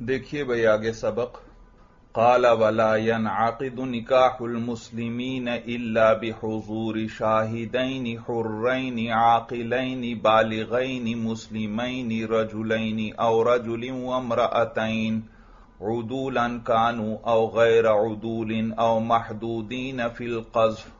देखिए भाई आगे सबक। काल वला यनआकिदु निकाहुल मुस्लिमीन इल्ला बिहुजूर शाहिदैन हुर्रैन आकिलैन बालिगैन मुस्लिमैन रजुलैन औ रजुलिन वम्रअतैन उदूलन कानू औ गैर उदूलिन औ महदूदीन फिल कज़्फ।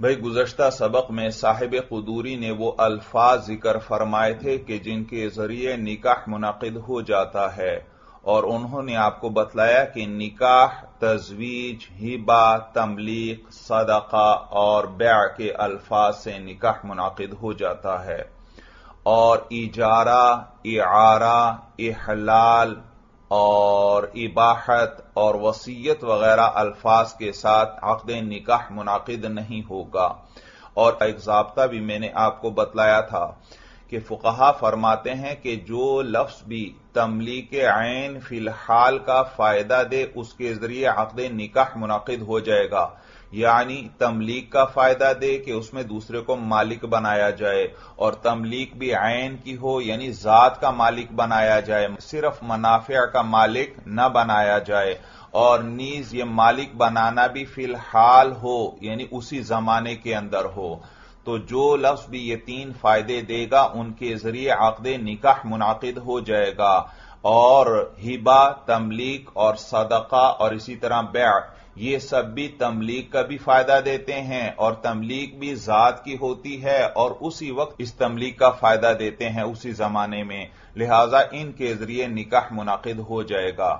भाई, गुजश्ता सबक में साहिब कुदूरी ने वो अल्फाज ज़िक्र फरमाए थे कि जिनके ज़रिए निकाह मुनद हो जाता है। और उन्होंने आपको बतलाया कि निकाह, तजवीज, हिबा तमलीक सदका और ब्या के अल्फाज से निकाह मुनद हो जाता है। और इजारा इारा इहलाल और इबाहत और वसीयत वगैरह अल्फाज के साथ अकद निकाह मुनद नहीं होगा। और एक जबता भी मैंने आपको बतलाया था कि फुकहा फरमाते हैं कि जो लफ्ज भी तमली के आयन फ़िलहाल का फ़ायदा दे, उसके ज़रिए अकद निकाह मुनद हो जाएगा। यानी तमलीक का फ़ायदा दे कि उसमें दूसरे को मालिक बनाया जाए, और तमलीक भी आयन की हो, यानी जात का मालिक बनाया जाए। सिर्फ़ मुनाफिया का मालिक न बनाया जाए, और नीज ये मालिक बनाना भी फ़िलहाल हो, यानी उसी जमाने के अंदर हो। तो जो लफ्ज भी ये तीन फ़ायदे देगा, उनके ज़रिए आकद निकाह मुनाकिद हो जाएगा, और हिबा, तमलीक और सदका, और इसी तरह ब्या ये सब भी तमलीग का भी फ़ायदा देते हैं और तमलीक भी जात की होती है और उसी वक्त इस तमलीग का फ़ायदा देते हैं उसी जमाने में। लिहाजा इनके ज़रिए निकाह मुनद हो जाएगा।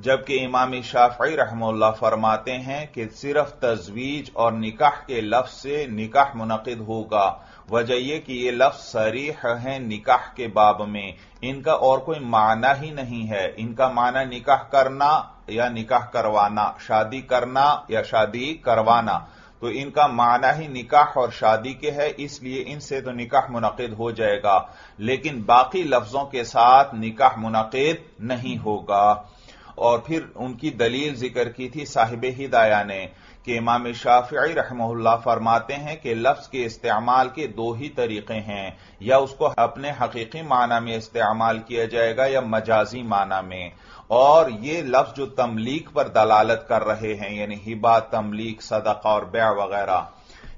जबकि इमाम शाफी रहमल्ला फरमाते हैं कि सिर्फ़ तजवीज और निकाह के लफ्ज से निकाह मुनद होगा। वजह यह कि ये लफ्ज सरीह है निकाह के बाब में। इनका और कोई माना ही नहीं है। इनका माना निकाह करना या निकाह करवाना, शादी करना या शादी करवाना। तो इनका माना ही निकाह और शादी के है, इसलिए इनसे तो निकाह मुनद हो जाएगा। लेकिन बाकी लफ्जों के साथ निकाह मुनद नहीं होगा। और फिर उनकी दलील ज़िक्र की थी साहिब हिदाया ने कि इमाम शाफी रहमल्ला फरमाते हैं कि लफ्ज के इस्तेमाल के दो ही तरीके हैं। या उसको अपने हकीकी माना में इस्तेमाल किया जाएगा या मजाजी माना में। और ये लफ्ज जो तमलीक पर दलालत कर रहे हैं, यानी हिबा, तमलीक, सदका और ब्या वगैरह,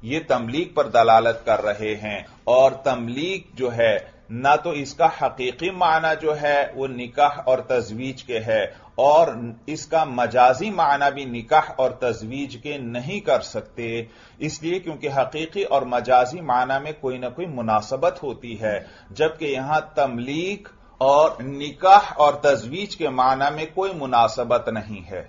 ये तमलीक पर दलालत कर रहे हैं। और तमलीक जो है, ना तो इसका हकीकी माना जो है, वो निकाह और तजवीज के है। और इसका मजाजी माना भी निकाह और तजवीज के नहीं कर सकते, इसलिए क्योंकि हकीकी और मजाजी माना में कोई ना कोई मुनासबत होती है, जबकि यहाँ तमलीक और निकाह और तजवीज के माना में कोई मुनासबत नहीं है।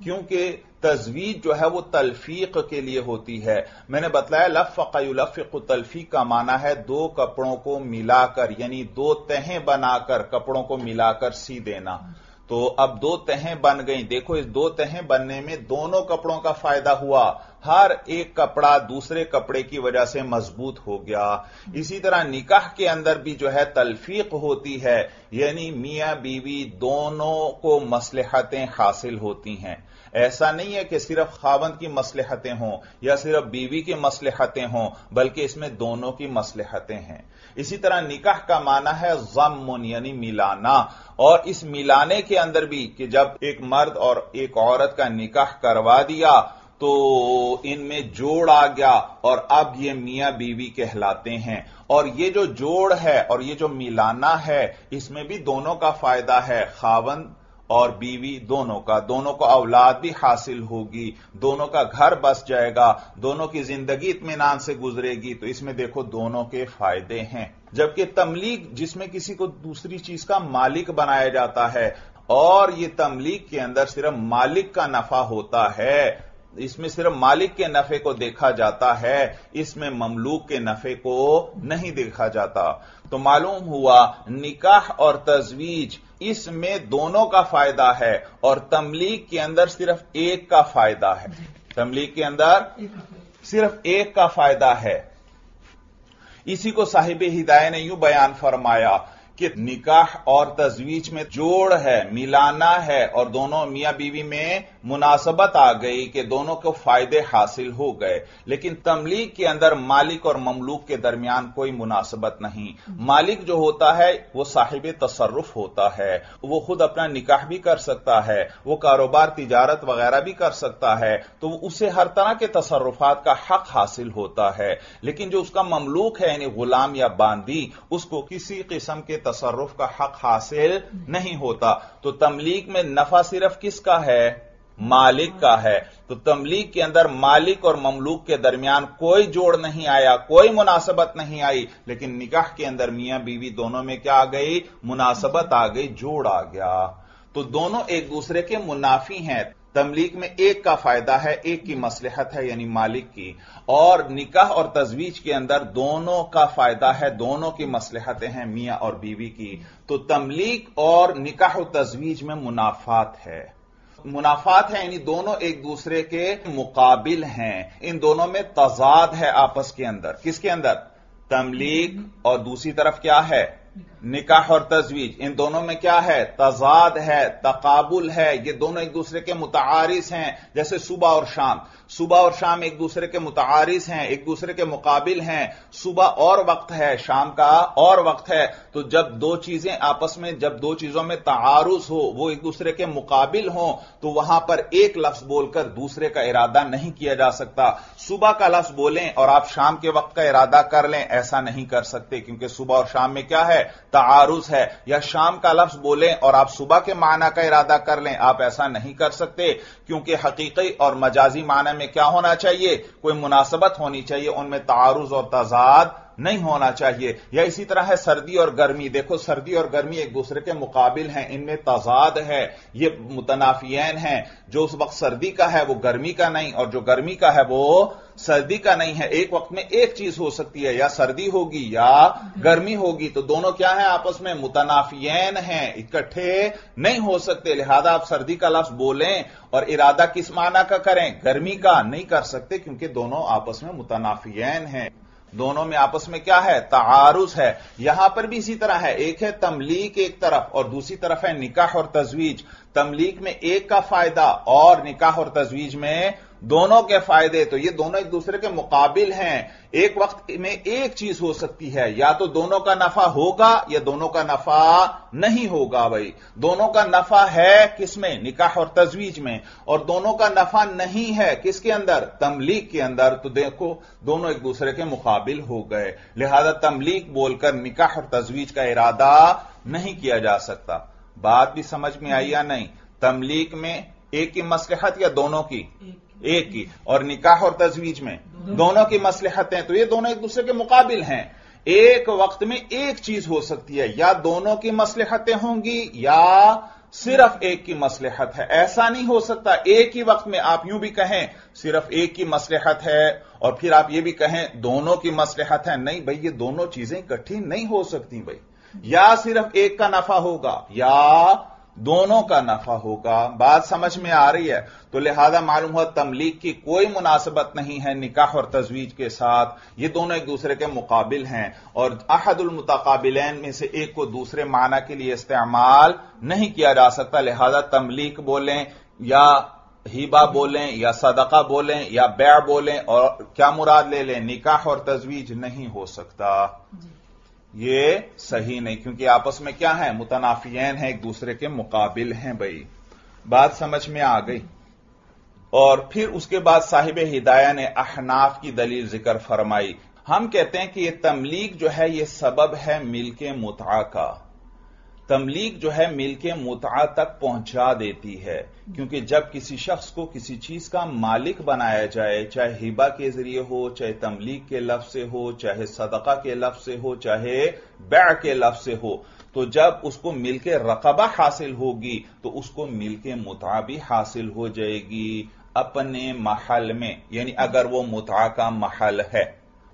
क्योंकि तजवीज जो है वो तलफीक के लिए होती है। मैंने बतलाया लफ़ तलफीक का माना है दो कपड़ों को मिलाकर, यानी दो तहें बनाकर कपड़ों को मिलाकर सी देना। तो अब दो तहें बन गई। देखो, इस दो तहें बनने में दोनों कपड़ों का फ़ायदा हुआ। हर एक कपड़ा दूसरे कपड़े की वजह से मज़बूत हो गया। इसी तरह निकाह के अंदर भी जो है तलफीक होती है। यानी मियाँ बीवी दोनों को मसलहतें हासिल होती हैं। ऐसा नहीं है कि सिर्फ़ खावंद की मसलहतें हों या सिर्फ़ बीवी की मसलहतें हों, बल्कि इसमें दोनों की मसलहतें हैं। इसी तरह निकाह का माना है जमुन यानी मिलाना। और इस मिलाने के अंदर भी कि जब एक मर्द और एक औरत का निकाह करवा दिया तो इनमें जोड़ आ गया और अब ये मियाँ बीवी कहलाते हैं। और ये जो जोड़ है और ये जो मिलाना है, इसमें भी दोनों का फ़ायदा है। खावंद और बीवी दोनों का, दोनों को औलाद भी हासिल होगी, दोनों का घर बस जाएगा, दोनों की ज़िंदगी इतमान से गुजरेगी तो इसमें देखो दोनों के फ़ायदे हैं। जबकि तमलीग, जिसमें किसी को दूसरी चीज़ का मालिक बनाया जाता है, और ये तमलीग के अंदर सिर्फ़ मालिक का नफा होता है, इसमें सिर्फ़ मालिक के नफे को देखा जाता है, इसमें ममलूक के नफे को नहीं देखा जाता। तो मालूम हुआ निकाह और तजवीज इसमें दोनों का फ़ायदा है और तमलीग के अंदर सिर्फ़ एक का फ़ायदा है। तमलीग के अंदर सिर्फ़ एक का फ़ायदा है। इसी को साहिब हिदाय ने यूँ बयान फरमाया कि निकाह और तजवीज में जोड़ है, मिलाना है और दोनों मियाँ बीवी में मुनासबत आ गई कि दोनों को फ़ायदे हासिल हो गए। लेकिन तमलीग के अंदर मालिक और ममलूक के दरमियान कोई मुनासबत नहीं। मालिक जो होता है, वो साहिब तसरुफ होता है। वो खुद अपना निकाह भी कर सकता है, वो कारोबार, तिजारत वगैरह भी कर सकता है। तो उसे हर तरह के तसरुफात का हक हासिल होता है। लेकिन जो उसका ममलूक है, यानी गुलाम या बांदी, उसको किसी किस्म के तसरुफ का हक हासिल नहीं होता। तो तमलीग में नफा सिर्फ़ किसका है? मालिक का है। तो तमलीग के अंदर मालिक और ममलूक के दरमियान कोई जोड़ नहीं आया, कोई मुनासबत नहीं आई। लेकिन निकाह के अंदर मियाँ बीवी दोनों में क्या आ गई? मुनासबत आ गई, जोड़ आ गया। तो दोनों एक दूसरे के मुनाफी हैं। तमलीग में एक का फ़ायदा है एक की मसलहत है यानी मालिक की। और निकाह और तजवीज के अंदर दोनों का फ़ायदा है दोनों की मसलहतें हैं मियाँ और बीवी की। तो तमलीक और निकाह और तजवीज में मुनाफात है। मुनाफात है यानी दोनों एक दूसरे के मुकाबिल हैं। इन दोनों में तजाद है आपस के अंदर। किसके अंदर? तमलीक और दूसरी तरफ़ क्या है? निकाह और तजवीज, इन दोनों में क्या है? तजाद है, तकाबुल है। ये दोनों एक दूसरे के मुतारिस हैं, जैसे सुबह और शाम। सुबह और शाम एक दूसरे के मुतारिस हैं, एक दूसरे के मुकाबिल हैं। सुबह और वक्त है, शाम का और वक्त है। तो जब दो चीज़ें आपस में, जब दो चीज़ों में तारुस हो, वो एक दूसरे के मुकाबिल हो तो वहाँ पर एक लफ्ज बोलकर दूसरे का इरादा नहीं किया जा सकता। सुबह का लफ्ज बोलें और आप शाम के वक्त का इरादा कर लें, ऐसा नहीं कर सकते, क्योंकि सुबह और शाम में क्या है? तारुस है। या शाम का लफ्ज बोलें और आप सुबह के माना का इरादा कर लें, आप ऐसा नहीं कर सकते, क्योंकि हकीकी और मजाजी माना में क्या होना चाहिए? कोई मुनासबत होनी चाहिए, उनमें तारुज और तजाद नहीं होना चाहिए। या इसी तरह है सर्दी और गर्मी। देखो, सर्दी और गर्मी एक दूसरे के मुकाबिल हैं। इनमें तजाद है। ये मुतनाफियन है। जो उस वक्त सर्दी का है, वो गर्मी का नहीं। और जो गर्मी का है, वो सर्दी का नहीं है। एक वक्त में एक चीज़ हो सकती है। या सर्दी होगी, या गर्मी होगी। तो दोनों क्या है आपस में? मुतनाफियन हैं। इकट्ठे नहीं हो सकते। लिहाजा आप सर्दी का लफ्ज बोलें और इरादा किस माना का करें? गर्मी का नहीं कर सकते, क्योंकि दोनों आपस में मुतनाफियन हैं। दोनों में आपस में क्या है? तारुस है। यहाँ पर भी इसी तरह है। एक है तमलीक एक तरफ़ और दूसरी तरफ़ है निकाह और तजवीज। तमलीक में एक का फ़ायदा और निकाह और तजवीज में दोनों के फ़ायदे तो ये दोनों एक दूसरे के मुकाबिल हैं। एक वक्त में एक चीज़ हो सकती है, या तो दोनों का नफा होगा, या दोनों का नफा नहीं होगा भाई। दोनों का नफा है किसमें निकाह और तजवीज में। और दोनों का नफा नहीं है किसके अंदर? तमलीक के अंदर। तो देखो, दोनों एक दूसरे के मुकाबिल हो गए। लिहाजा तमलीक बोलकर निकाह और तजवीज का इरादा नहीं किया जा सकता। बात भी समझ में आई या नहीं? तमलीक में एक की मसलहत या दोनों की? एक की और निकाह और तजवीज में। दोनों की मसलहतें तो ये दोनों एक दूसरे के मुकाबिल हैं। एक वक्त में एक चीज़ हो सकती है, या दोनों की मसलहतें होंगी, या सिर्फ़ एक की मसलहत है। ऐसा नहीं हो सकता, एक ही वक्त में आप यूँ भी कहें, सिर्फ़ एक की मसलहत है, और फिर आप ये भी कहें, दोनों की मसलहत है। नहीं भाई, ये दोनों चीज़ें इकट्ठी नहीं हो सकती भाई। या सिर्फ़ एक का नफा होगा, या दोनों का नफा होगा। बात समझ में आ रही है? तो लिहाजा मालूम हुआ तमलीक की कोई मुनासबत नहीं है निकाह और तजवीज के साथ। ये दोनों एक दूसरे के मुकाबिल हैं और अहदुल मुतकाबिलैन में से एक को दूसरे माना के लिए इस्तेमाल नहीं किया जा सकता। लिहाजा तमलीक बोलें या हीबा बोलें या सदका बोलें या बैर बोलें और क्या मुराद ले लें? निकाह और तजवीज नहीं हो सकता। ये सही नहीं, क्योंकि आपस में क्या है? मुतनाफियन है, एक दूसरे के मुकाबिल हैं भाई। बात समझ में आ गई। और फिर उसके बाद साहिब हिदाया ने अहनाफ की दलील ज़िक्र फरमाई। हम कहते हैं कि यह तमलीग जो है यह सबब है मिल के मुता का तमलीग जो है मिल के मुता तक पहुँचा देती है। क्योंकि जब किसी शख्स को किसी चीज़ का मालिक बनाया जाए, चाहे हिबा के ज़रिए हो, चाहे तमलीग के लफ्ज से हो, चाहे सदका के लफ्ज से हो, चाहे बै के लफ्ज से हो तो जब उसको मिलके रकबा हासिल होगी तो उसको मिलके मुता भी हासिल हो जाएगी अपने महल में। यानी अगर वो मुता का महल है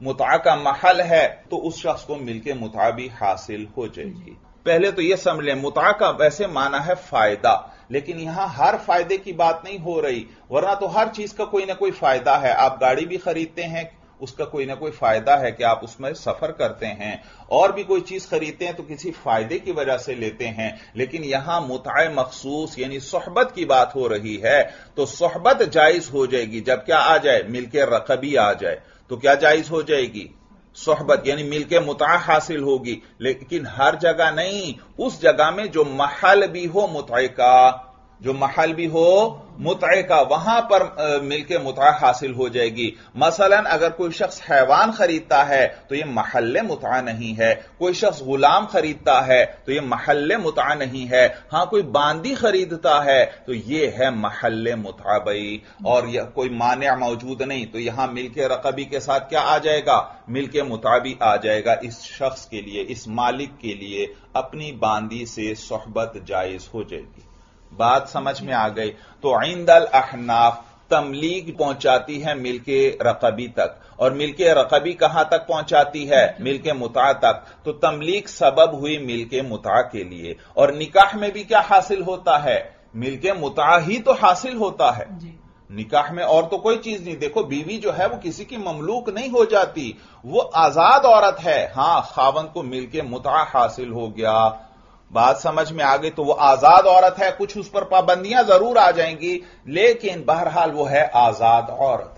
मुता का महल है तो उस शख्स को मिलके मुता भी हासिल हो जाएगी। पहले तो यह समझ लें मुता का वैसे माना है फ़ायदा, लेकिन यहाँ हर फ़ायदे की बात नहीं हो रही, वरना तो हर चीज़ का कोई ना कोई फ़ायदा है। आप गाड़ी भी खरीदते हैं, उसका कोई ना कोई फ़ायदा है कि आप उसमें सफ़र करते हैं। और भी कोई चीज़ खरीदते हैं तो किसी फ़ायदे की वजह से लेते हैं। लेकिन यहाँ मुताय मखसूस, यानी सोहबत की बात हो रही है तो सोहबत जायज़ हो जाएगी। जब क्या आ जाए? मिलकर रकबी आ जाए। तो क्या जायज़ हो जाएगी? सोहबत, यानी मिलकर मुता हासिल होगी। लेकिन हर जगह नहीं, उस जगह में जो महल भी हो मुता का जो महल भी हो मुतय का, वहाँ पर मिलके मुता हासिल हो जाएगी। मसलन, अगर कोई शख्स हैवान खरीदता है तो यह महल मुता नहीं है। कोई शख्स गुलाम खरीदता है तो यह महल मुता नहीं है। हाँ, कोई बांदी खरीदता है तो यह है महल मुताबई और यह कोई मान्या मौजूद नहीं तो यहाँ मिलके रकबी के साथ क्या आ जाएगा? मिलके मुताबी आ जाएगा। इस शख्स के लिए, इस मालिक के लिए अपनी बांदी से सोहबत जायज़ हो जाएगी। बात समझ में आ गई। तो आइंदल अहनाफ तमलीग पहुंचाती है मिलके रकबी तक। और मिलके रकबी कहाँ तक पहुंचाती है? मिलके मुता तक। तो तमलीग सबब हुई मिलके मुता के लिए। और निकाह में भी क्या हासिल होता है? मिलके मुता ही तो हासिल होता है। निकाह में और तो कोई चीज़ नहीं। देखो बीवी जो है वो किसी की ममलूक नहीं हो जाती। वो आज़ाद औरत है। हाँ खावन को मिलके मुता हासिल हो गया। बात समझ में आ गई तो वो आज़ाद औरत है कुछ उस पर पाबंदियाँ ज़रूर आ जाएँगी लेकिन बहरहाल वो है आज़ाद औरत।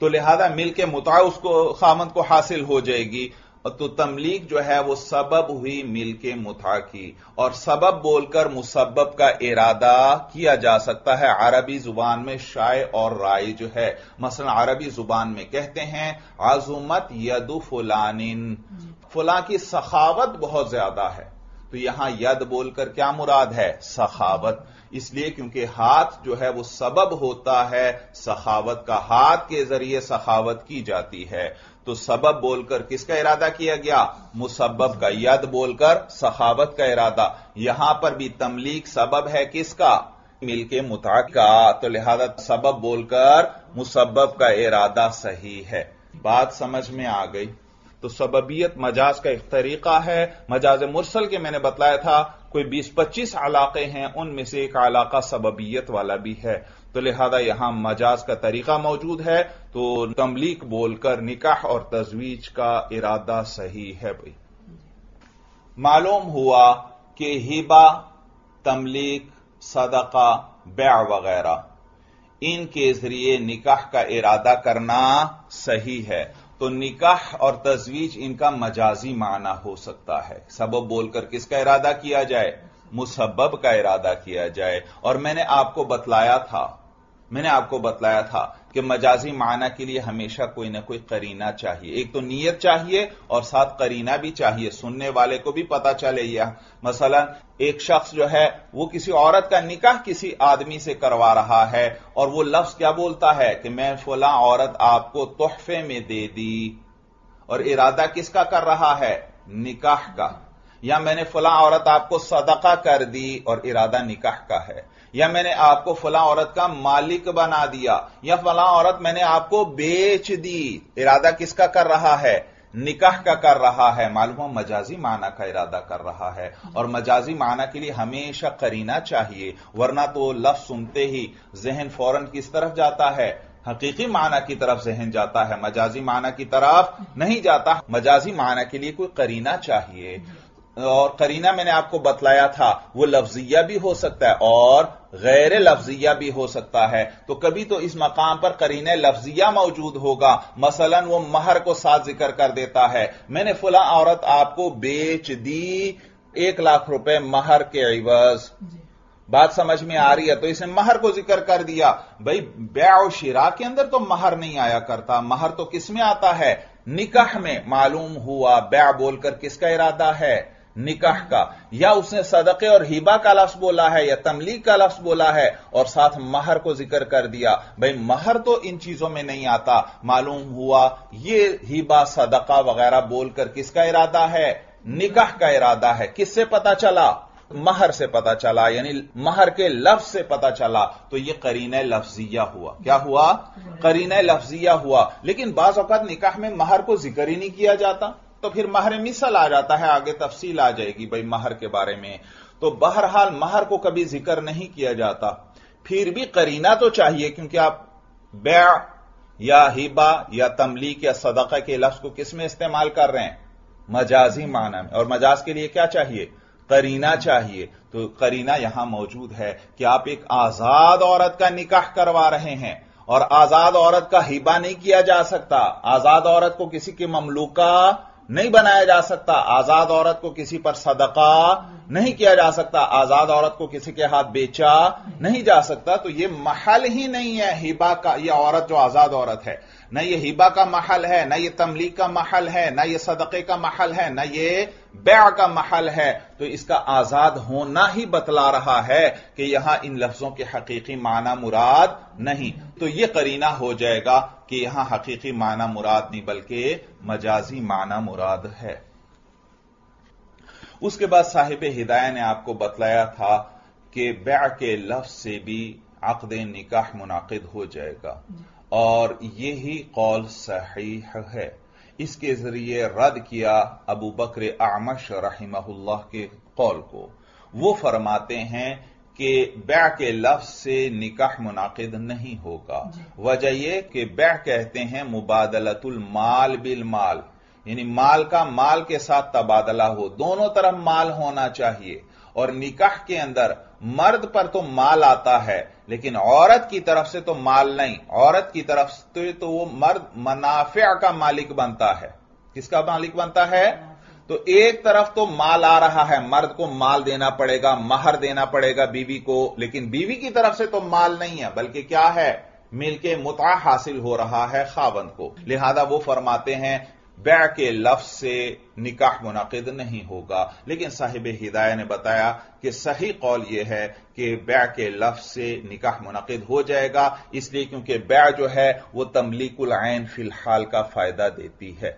तो लिहाजा मिल के मुता उसको खामद को हासिल हो जाएगी तो तमलीक जो है वो सबब हुई मिल के मुता की। और सबब बोलकर मुसबब का इरादा किया जा सकता है। अरबी ज़ुबान में शाय और राय जो है मसलन अरबी ज़ुबान में कहते हैं आजुमत यदु फुलानिन। फुला की सखावत बहुत ज़्यादा है। तो यहाँ यद बोलकर क्या मुराद है? सखावत। इसलिए क्योंकि हाथ जो है वो सबब होता है, सखावत का हाथ के ज़रिए सखावत की जाती है। तो सबब बोलकर किसका इरादा किया गया? मुसबब का, यद बोलकर सखावत का इरादा। यहाँ पर भी तमलीक सबब है किसका? मिलके मुता का। तो लिहाजा सबब बोलकर मुसबब का इरादा सही है। बात समझ में आ गई। तो सबबियत मजाज का एक तरीका है। मजाज मुरसल के मैंने बताया था, कोई 20-25 इलाके हैं, उनमें से एक इलाका सबबियत वाला भी है। तो लिहाजा यहाँ मजाज का तरीका मौजूद है। तो तमलीक बोलकर निकाह और तजवीज का इरादा सही है भाई। मालूम हुआ कि हिबा तमलीक सदका ब्या वगैरह, इनके ज़रिए निकाह का इरादा करना सही है। तो निकाह और तजवीज इनका मजाजी माना हो सकता है। सबब बोलकर किसका इरादा किया जाए? मुसबब का इरादा किया जाए। और मैंने आपको बतलाया था, मैंने आपको बतलाया था कि मजाजी माना के लिए हमेशा कोई ना कोई करीना चाहिए। एक तो नीयत चाहिए और साथ करीना भी चाहिए। सुनने वाले को भी पता चले यह मसलन एक शख्स जो है, वो किसी औरत का निकाह किसी आदमी से करवा रहा है और वो लफ्ज क्या बोलता है कि मैं फुला औरत आपको तोहफे में दे दी। और इरादा किसका कर रहा है? निकाह का। या मैंने फला औरत आपको सदका कर दी और इरादा निकाह का है। या मैंने आपको फला औरत का मालिक बना दिया। या फला औरत मैंने आपको बेच दी। इरादा किसका कर रहा है? निकाह का कर रहा है। मालूम है, मजाजी माना का इरादा कर रहा है। और मजाजी माना के लिए हमेशा करीना चाहिए, वरना तो लफ्ज सुनते ही जहन फ़ौरन किस तरफ़ जाता है? हकीकी माना की तरफ़ जहन जाता है। मजाजी माना की तरफ़ नहीं जाता। मजाजी माना के लिए कोई करीना चाहिए। और करीना मैंने आपको बतलाया था वो लफ्जिया भी हो सकता है और गैर लफ्जिया भी हो सकता है। तो कभी तो इस मकाम पर करीने लफ्जिया मौजूद होगा। मसलन वो महर को साथ ज़िक्र कर देता है। मैंने फुला औरत आपको बेच दी एक लाख रुपए महर के इवज। बात समझ में आ रही है? तो इसने महर को ज़िक्र कर दिया। भाई ब्या और शिरा के अंदर तो महर नहीं आया करता। महर तो किसमें आता है? निकाह में मालूम हुआ। ब्या बोलकर किसका इरादा है? निकाह का। या उसने सदक़े और हिबा का लफ्ज बोला है, या तमलीग का लफ्ज बोला है, और साथ महर को ज़िक्र कर दिया। भाई, महर तो इन चीज़ों में नहीं आता। मालूम हुआ, ये हिबा, सदका वगैरह बोलकर किसका इरादा है? निकाह का इरादा है। किससे पता चला? महर से पता चला, यानी महर के लफ्ज से पता चला। तो यह करीन लफ्जिया हुआ। क्या हुआ? करीन लफ्जिया हुआ। लेकिन बाज अवत निकाह में महर को ज़िक्र ही नहीं किया जाता। तो फिर महर मिसल आ जाता है, आगे तफसील आ जाएगी भाई महर के बारे में। तो बहरहाल महर को कभी ज़िक्र नहीं किया जाता। फिर भी करीना तो चाहिए, क्योंकि आप बै या हिबा या तमलीक या सदका के लफ्ज को किसमें इस्तेमाल कर रहे हैं? मजाजी माना में। और मजाज के लिए क्या चाहिए? करीना चाहिए। तो करीना यहाँ मौजूद है कि आप एक आज़ाद औरत का निकाह करवा रहे हैं। और आज़ाद औरत का हिबा नहीं किया जा सकता। आज़ाद औरत को किसी के ममलूका नहीं बनाया जा सकता। आज़ाद औरत को किसी पर सदका नहीं किया जा सकता। आज़ाद औरत को किसी के हाथ बेचा नहीं जा सकता। तो यह महल ही नहीं है, हिबा का यह औरत जो आज़ाद औरत है। न ये हिबा का महल है, न ये तमलीग का महल है, न ये सदक़े का महल है, न ये ब्या का महल है। तो इसका आज़ाद होना ही बतला रहा है कि यहाँ इन लफ्जों के हकीकी माना मुराद नहीं। तो यह करीना हो जाएगा कि यहाँ हकीकी माना मुराद नहीं, बल्कि मजाजी माना मुराद है। उसके बाद साहिब हिदाया ने आपको बतलाया था कि ब्या के लफ्ज से भी अकद निकाह मुनाकिद हो जाएगा। और यही कौल सही है। इसके ज़रिए रद्द किया अबू बकर आमश रहीमहुल्लाह के कौल को। वो फरमाते हैं कि बै के लफ्ज से निकाह मुनाकिद नहीं होगा। वजह यह कि बै कहते हैं मुबादलतुल माल बिल माल। यानी माल का माल के साथ तबादला हो। दोनों तरफ़ माल होना चाहिए। और निकाह के अंदर मर्द पर तो माल आता है, लेकिन औरत की तरफ़ से तो माल नहीं। औरत की तरफ़ से तो वो मर्द, मनाफिया का मालिक बनता है। किसका मालिक बनता है? तो एक तरफ़ तो माल आ रहा है, मर्द को माल देना पड़ेगा, महर देना पड़ेगा बीवी को, लेकिन बीवी की तरफ़ से तो माल नहीं है, बल्कि क्या है? मिल के मुता हासिल हो रहा है खावंद को। लिहाजा वो फरमाते हैं बै के लफ्ज से निकाह मुनद नहीं होगा। लेकिन साहिब हिदाय ने बताया कि सही कौल यह है कि बै के लफ्ज से निकाह मुनद हो जाएगा इसलिए क्योंकि बै जो है वह तमलीकुल आन फ़िलहाल का फ़ायदा देती है।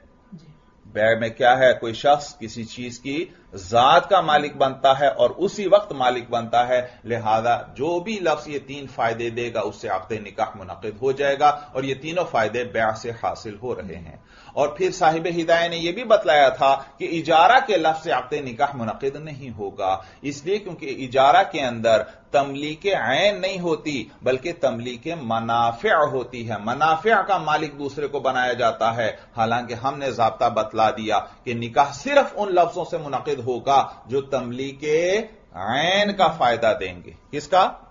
बै में क्या है? कोई शख्स किसी चीज़ की जात का मालिक बनता है और उसी वक्त मालिक बनता है लिहाजा जो भी लफ्ज ये तीन फ़ायदे देगा उससे आकद निकाह मुनद हो जाएगा और ये तीनों फ़ायदे ब्याह से हासिल हो रहे हैं। और फिर साहिब हिदाय ने यह भी बतलाया था कि इजारा के लफ्ज से आकद निकाह मुनद नहीं होगा। इसलिए क्योंकि इजारा के अंदर तमलीक ऐन नहीं होती, बल्कि तमलीक मनाफिया होती है। मनाफिया का मालिक दूसरे को बनाया जाता है। हालाँकि हमने जबता बतला दिया कि निकाह सिर्फ़ उन लफ्जों से मुनद होगा जो तमलीक ऐन का फ़ायदा देंगे। किसका?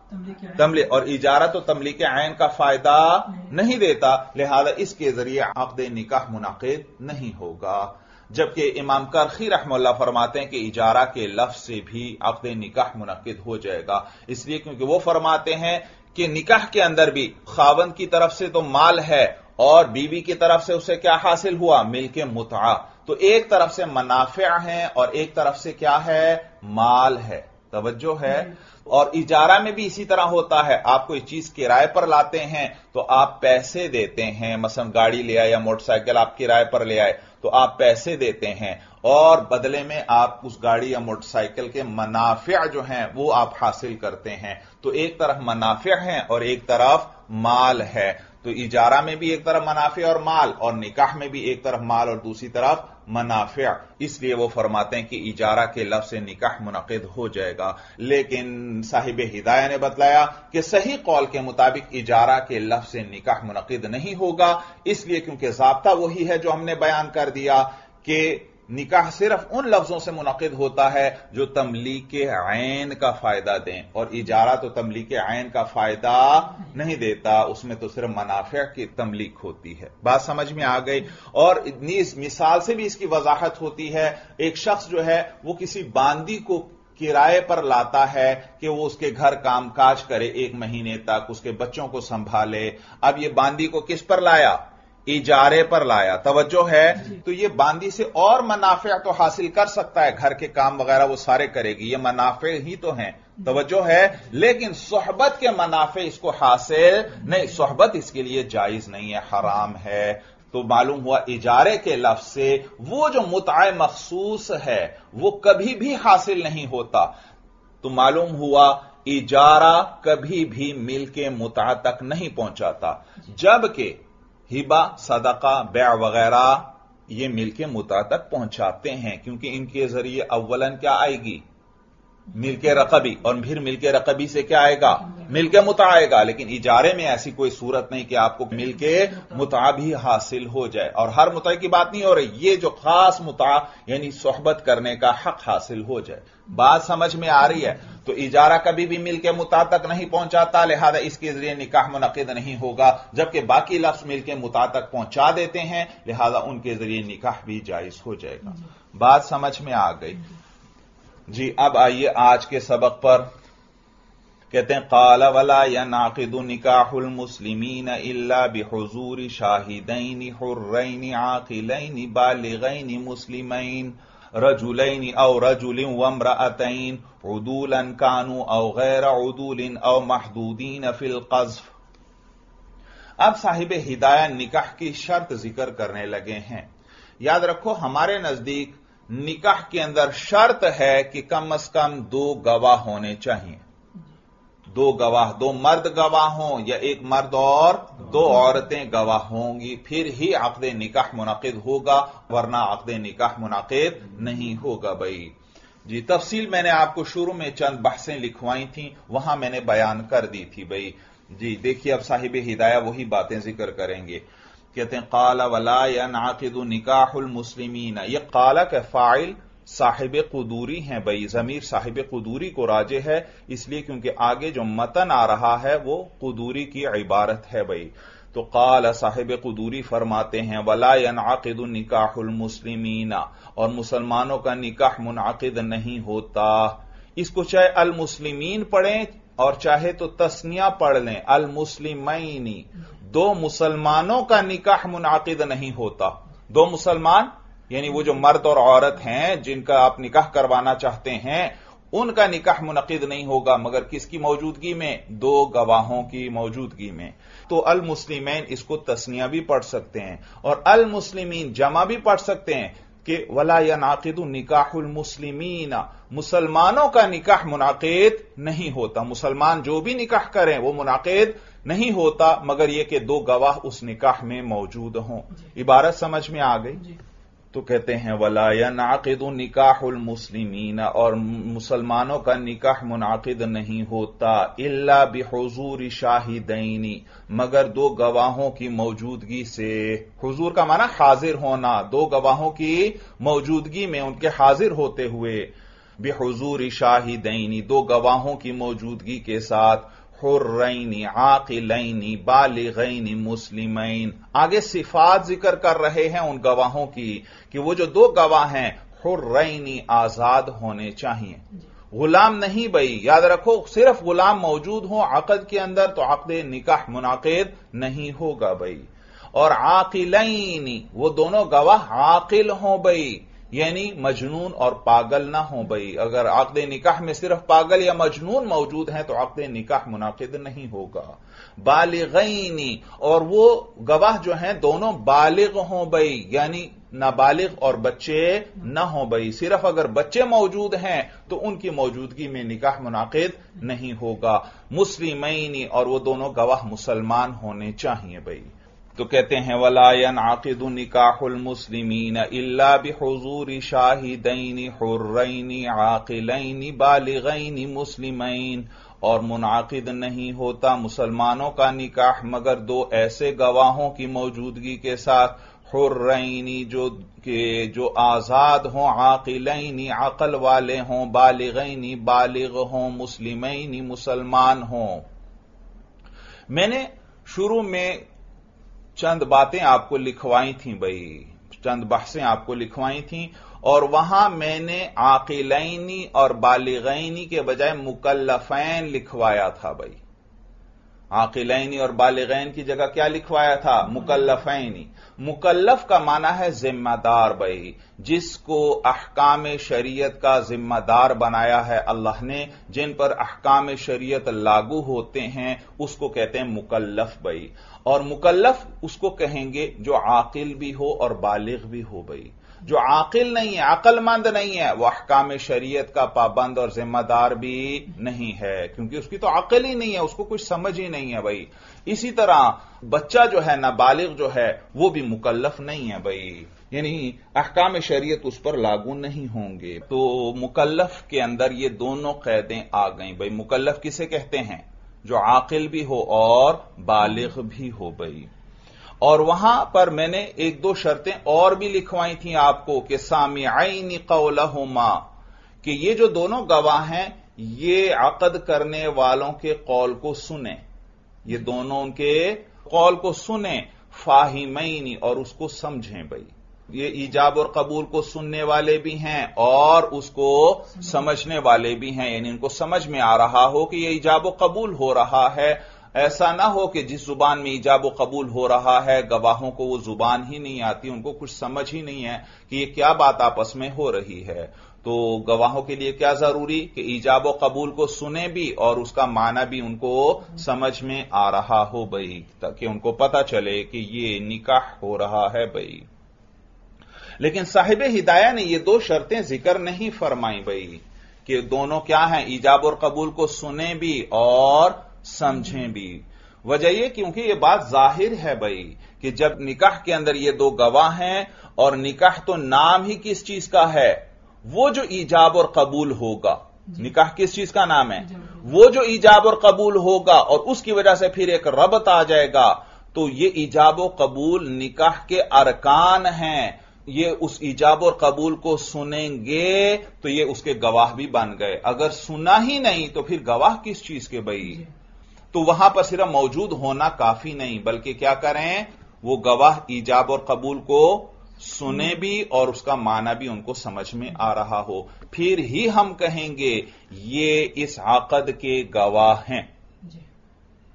तमली और इजारा तो तमली के आयन का फ़ायदा नहीं। देता लिहाजा इसके ज़रिए आकद निकाह मुनाकिद नहीं होगा। जबकि इमाम करखी रहमल्ला फरमाते हैं कि इजारा के लफ्ज से भी अकद निकाह मुनद हो जाएगा। इसलिए क्योंकि वो फरमाते हैं कि निकाह के अंदर भी खावन की तरफ़ से तो माल है और बीवी की तरफ़ से उसे क्या हासिल हुआ? मिल के मुता तो एक तरफ़ से मुनाफिया है और एक तरफ़ से क्या है? माल है। तवज्जो है। और इजारा में भी इसी तरह होता है। आप कोई चीज़ किराए पर लाते हैं तो आप पैसे देते हैं। मसलन गाड़ी ले आए या मोटरसाइकिल आप किराए पर ले आए तो आप पैसे देते हैं। और बदले में आप उस गाड़ी या मोटरसाइकिल के मुनाफिया जो हैं, वो आप हासिल करते हैं। तो एक तरफ़ मुनाफिया है और एक तरफ़ माल है। तो इजारा में भी एक तरफ़ मुनाफे और माल, और निकाह में भी एक तरफ़ माल, और दूसरी तरफ़ मुनाफिया इसलिए वो फरमाते हैं कि इजारा के लफ्ज से निकाह मुनद हो जाएगा। लेकिन साहिब हिदाया ने बतलाया कि सही कौल के मुताबिक इजारा के लफ्ज से निकाह मुनद नहीं होगा। इसलिए क्योंकि जबता वही है जो हमने बयान कर दिया कि निकाह सिर्फ़ उन लफ्जों से मुनद होता है जो तमलीक आयन का फ़ायदा दें। और इजारा तो तमलीक आयन का फ़ायदा नहीं देता, उसमें तो सिर्फ़ मुनाफे की तमलीक होती है। बात समझ में आ गई? और इस मिसाल से भी इसकी वजाहत होती है, एक शख्स जो है, वो किसी बांदी को किराए पर लाता है कि वो उसके घर कामकाज करे, एक महीने तक उसके बच्चों को संभाले। अब ये बांदी को किस पर लाया? इजारे पर लाया। तवज्जो है तो ये बांदी से और मुनाफे तो हासिल कर सकता है। घर के काम वगैरह वो सारे करेगी। ये मुनाफे ही तो हैं। तवज्जो है लेकिन सोहबत के मुनाफे इसको हासिल नहीं। सोहबत इसके लिए जायज़ नहीं है हराम है। तो मालूम हुआ इजारे के लफ्ज से वो जो मुताय मखसूस है वो कभी भी हासिल नहीं होता। तो मालूम हुआ इजारा कभी भी मिल के मुता तक नहीं पहुंचाता। जबकि हिबा, सदका बै वगैरह ये मिलकर मुता तक पहुंचाते हैं, क्योंकि इनके ज़रिए अव्वलन क्या आएगी? मिलके रकबी, और फिर मिलके रकबी से क्या आएगा? मिलके मुता आएगा। लेकिन इजारे में ऐसी कोई सूरत नहीं कि आपको मिलके मुता भी हासिल हो जाए। और हर मुता की बात नहीं हो रही। ये जो खास मुता, यानी सोहबत करने का हक हासिल हो जाए। बात समझ में आ रही है? तो इजारा कभी भी मिलके मुता तक नहीं पहुंचाता। लिहाजा इसके ज़रिए निकाह मुनद नहीं होगा। जबकि बाकी लफ्ज मिलके मुता तक पहुँचा देते हैं। लिहाजा उनके ज़रिए निकाह भी जायज़ हो जाएगा। बात समझ में आ गई। जी, अब आइए आज के सबक पर। कहते हैं, काला वला या नाकिद निकाहुल मुस्लिमीन इल्ला बिहजूर शाहिदैन हुर्रैन आकिलैन बालिगैन मुस्लिमैन रजुलैन औ रजुल वम्रअतैन उदूलन कानू औ गैर उदूलिन औ महदूदीन फिल कज्फ। अब साहिब हिदाया निकाह की शर्त ज़िक्र करने लगे हैं। याद रखो, हमारे नज़दीक निकाह के अंदर शर्त है कि कम अज कम दो गवाह होने चाहिए। दो गवाह, दो मर्द गवाह हों या एक मर्द और दो औरतें गवाह होंगी, फिर ही अकद निकाह मुनद होगा, वरना अकद निकाह मुनद नहीं होगा भाई। जी, तफसील मैंने आपको शुरू में चंद बहसें लिखवाई थी, वहाँ मैंने बयान कर दी थी भाई। जी, देखिए, अब साहिब हिदाया वही बातें ज़िक्र करेंगे। कहते हैं, काला वला या नाकिद निकाहुल मुस्लिमीन. ये काला के फ़ाइल साहिब कुदूरी हैं भाई जमीर साहिब कुदूरी को राजे है, इसलिए क्योंकि आगे जो मतन आ रहा है, वो कुदूरी की इबारत है भाई तो काल साहिब कुदूरी फरमाते हैं, वला नाकिद निकाहुल मुस्लिमीन. और मुसलमानों का निकाह मुनाकिद नहीं होता। इसको चाहे अल मुस्लिमीन पढ़ें और चाहे तो तस्निया पढ़ लें अल मुस्लिमैनी दो मुसलमानों का निकाह मुनाकिद नहीं होता। दो मुसलमान, यानी वो जो मर्द और औरत हैं, जिनका आप निकाह करवाना चाहते हैं, उनका निकाह मुनद नहीं होगा, मगर किसकी मौजूदगी में? दो गवाहों की मौजूदगी में। तो अल मुस्लिमैन इसको तस्निया भी पढ़ सकते हैं, और अल मुस्लिमीन जमा भी पढ़ सकते हैं कि वला या नाकिद निकाहुल मुस्लिमीन। मुसलमानों का निकाह मुनाकिद नहीं होता। मुसलमान जो भी निकाह करें, वो मुनाकिद नहीं होता मगर यह कि दो गवाह उस निकाह में मौजूद हों। इबारत समझ में आ गई? तो कहते हैं वला वलाया नाकिद निकाहुल मुस्लिमीन और मुसलमानों का निकाह मुनाकिद नहीं होता इल्ला बेहजूर शाहिदैनी। मगर दो गवाहों की मौजूदगी से हुजूर का माना हाजिर होना दो गवाहों की मौजूदगी में उनके हाजिर होते हुए बेहजूर शाहिदैनी दो गवाहों की मौजूदगी के साथ हुर्रैनी, आकिलैनी, बालिगैनी, मुस्लिमैन। आगे सिफात ज़िक्र कर रहे हैं उन गवाहों की कि वो जो दो गवाह हैं, हुर्रैनी आज़ाद होने चाहिए। गुलाम नहीं भाई, याद रखो, सिर्फ़ गुलाम मौजूद हो अकद के अंदर तो अकद निकाह मुनाकिद नहीं होगा भाई। और आकिलैनी, वो दोनों गवाह आकिल हो भाई। यानी मजनून और पागल ना हो भाई। अगर आकद निकाह में सिर्फ़ पागल या मजनून मौजूद हैं तो आकद निकाह मुनाकिद नहीं होगा। बालिगैनी, और वो गवाह जो हैं, दोनों बालिग हों भाई। यानी नाबालिग और बच्चे न हो भाई। सिर्फ़ अगर बच्चे मौजूद हैं तो उनकी मौजूदगी में निकाह मुनाकिद नहीं होगा। मुस्लिमैनी, और वो दोनों गवाह मुसलमान होने चाहिए भाई। तो कहते हैं वलायन आकिद निकाहुल मुस्लिमीन इल्ला बिहुजूर शाहिदैन हुर्रैन आकिलैन बालिगैन मुस्लिमैन। और मुनाकिद नहीं होता मुसलमानों का निकाह, मगर दो ऐसे गवाहों की मौजूदगी के साथ, हुर्रैनी जो के, जो आज़ाद हों, आकिलैनी, अकल वाले हों, बालिगैनी, बालिग हों, मुस्लिमैनी मुसलमान हों। मैंने शुरू में चंद बातें आपको लिखवाई थी भाई। चंद बहसें आपको लिखवाई थी। और वहाँ मैंने आकिलैनी और बालिगैनी के बजाय मुकल्लफैन लिखवाया था भाई। आकिलैनी और बालिगैन की जगह क्या लिखवाया था? मुकल्लफैनी। मुकल्लफ का माना है जिम्मेदार भाई जिसको अहकाम शरीयत का जिम्मेदार बनाया है अल्लाह ने, जिन पर अहकाम शरीयत लागू होते हैं, उसको कहते हैं मुकल्लफ भाई और मुकल्लफ उसको कहेंगे जो आकिल भी हो और बालिग भी हो भाई जो आकिल नहीं है, अकलमंद नहीं है वह अहकाम शरीयत का पाबंद और जिम्मेदार भी नहीं है। क्योंकि उसकी तो अकल ही नहीं है, उसको कुछ समझ ही नहीं है भाई। इसी तरह बच्चा जो है, नाबालिग जो है, वो भी मुकल्लफ नहीं है भाई। यानी अहकाम शरीयत उस पर लागू नहीं होंगे। तो मुकल्लफ के अंदर ये दोनों कैदें आ गई भाई। मुकल्लफ किसे कहते हैं? जो आकिल भी हो और बालिग भी हो भाई। और वहाँ पर मैंने एक दो शर्तें और भी लिखवाई थी आपको कि सामी सामियानी कौलहुमा, कि ये जो दोनों गवाह हैं, ये अकद करने वालों के कौल को सुने। ये दोनों उनके कौल को सुने, फाहिमैनी, और उसको समझें भाई। ये ईजाब और कबूल को सुनने वाले भी हैं और उसको समझने वाले भी हैं। यानी इनको समझ में आ रहा हो कि ये ईजाब और कबूल हो रहा है ऐसा ना हो कि जिस ज़ुबान में ईजाब कबूल हो रहा है, गवाहों को वो ज़ुबान ही नहीं आती, उनको कुछ समझ ही नहीं है कि ये क्या बात आपस में हो रही है। तो गवाहों के लिए क्या ज़रूरी? कि ईजाब कबूल को सुने भी और उसका माना भी उनको समझ में आ रहा हो भाई ताकि उनको पता चले कि ये निकाह हो रहा है भाई लेकिन साहिब हिदाया ने ये दो शर्तें ज़िक्र नहीं फरमाई भाई कि दोनों क्या हैं? ईजाब और कबूल को सुने भी और समझें भी। वजह यह क्योंकि यह बात ज़ाहिर है भाई कि जब निकाह के अंदर ये दो गवाह हैं और निकाह तो नाम ही किस चीज़ का है? वो जो ईजाब और कबूल होगा। निकाह किस चीज़ का नाम है? वो जो ईजाब और कबूल होगा और उसकी वजह से फिर एक रबत आ जाएगा तो ये ईजाब और कबूल निकाह के अरकान हैं। ये उस ईजाब और कबूल को सुनेंगे तो ये उसके गवाह भी बन गए। अगर सुना ही नहीं तो फिर गवाह किस चीज़ के भाई? तो वहाँ पर सिर्फ़ मौजूद होना काफ़ी नहीं बल्कि क्या करें? वो गवाह ईजाब और कबूल को सुने भी और उसका माना भी उनको समझ में आ रहा हो। फिर ही हम कहेंगे ये इस आकद के गवाह हैं।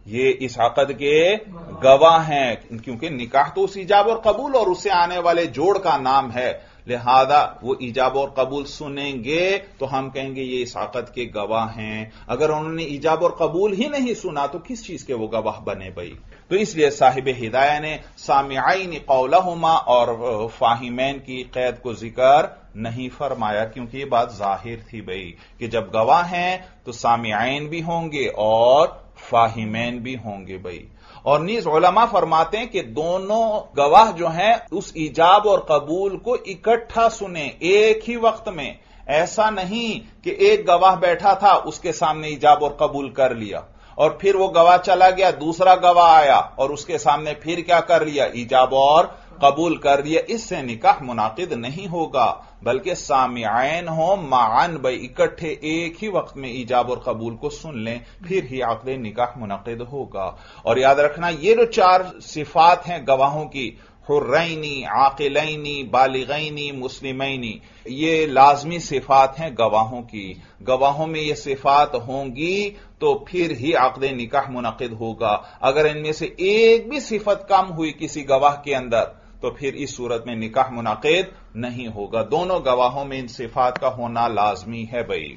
ये इस आकद के गवाह हैं क्योंकि निकाह तो उस ईजाब और कबूल और उससे आने वाले जोड़ का नाम है। लिहाजा वो ईजाब और कबूल सुनेंगे तो हम कहेंगे ये इस आकत के गवाह हैं। अगर उन्होंने ईजाब और कबूल ही नहीं सुना तो किस चीज़ के वो गवाह बने भाई? तो इसलिए साहिब हिदाया ने सामियाइन कौलहुमा और फाहिमैन की कैद को ज़िक्र नहीं फरमाया, क्योंकि ये बात ज़ाहिर थी भाई, कि जब गवाह हैं तो सामियाइन भी होंगे और फाहिमैन भी होंगे भाई। और नीज उलमा फरमाते हैं कि दोनों गवाह जो हैं, उस ईजाब और कबूल को इकट्ठा सुने, एक ही वक्त में। ऐसा नहीं कि एक गवाह बैठा था, उसके सामने ईजाब और कबूल कर लिया। और फिर वो गवाह चला गया, दूसरा गवाह आया, और उसके सामने फिर क्या कर लिया? ईजाब और कबूल कर लिया, इससे निकाह मुनाकिद नहीं होगा, बल्कि सामियान हो मान भाई इकट्ठे एक ही वक्त में ईजाब और कबूल को सुन लें, फिर ही आकद निकाह मुनद होगा। और याद रखना, ये जो चार सिफात हैं गवाहों की, हुर्रैनी, आकिलैनी, बालिगैनी, मुस्लिमैनी, ये लाजमी सिफात हैं गवाहों की। गवाहों में ये सिफात होंगी तो फिर ही आकद निकाह मुनद होगा। अगर इनमें से एक भी सिफत कम हुई किसी गवाह के अंदर तो फिर इस सूरत में निकाह मुनाकिद नहीं होगा। दोनों गवाहों में इन सिफात का होना लाजमी है भाई।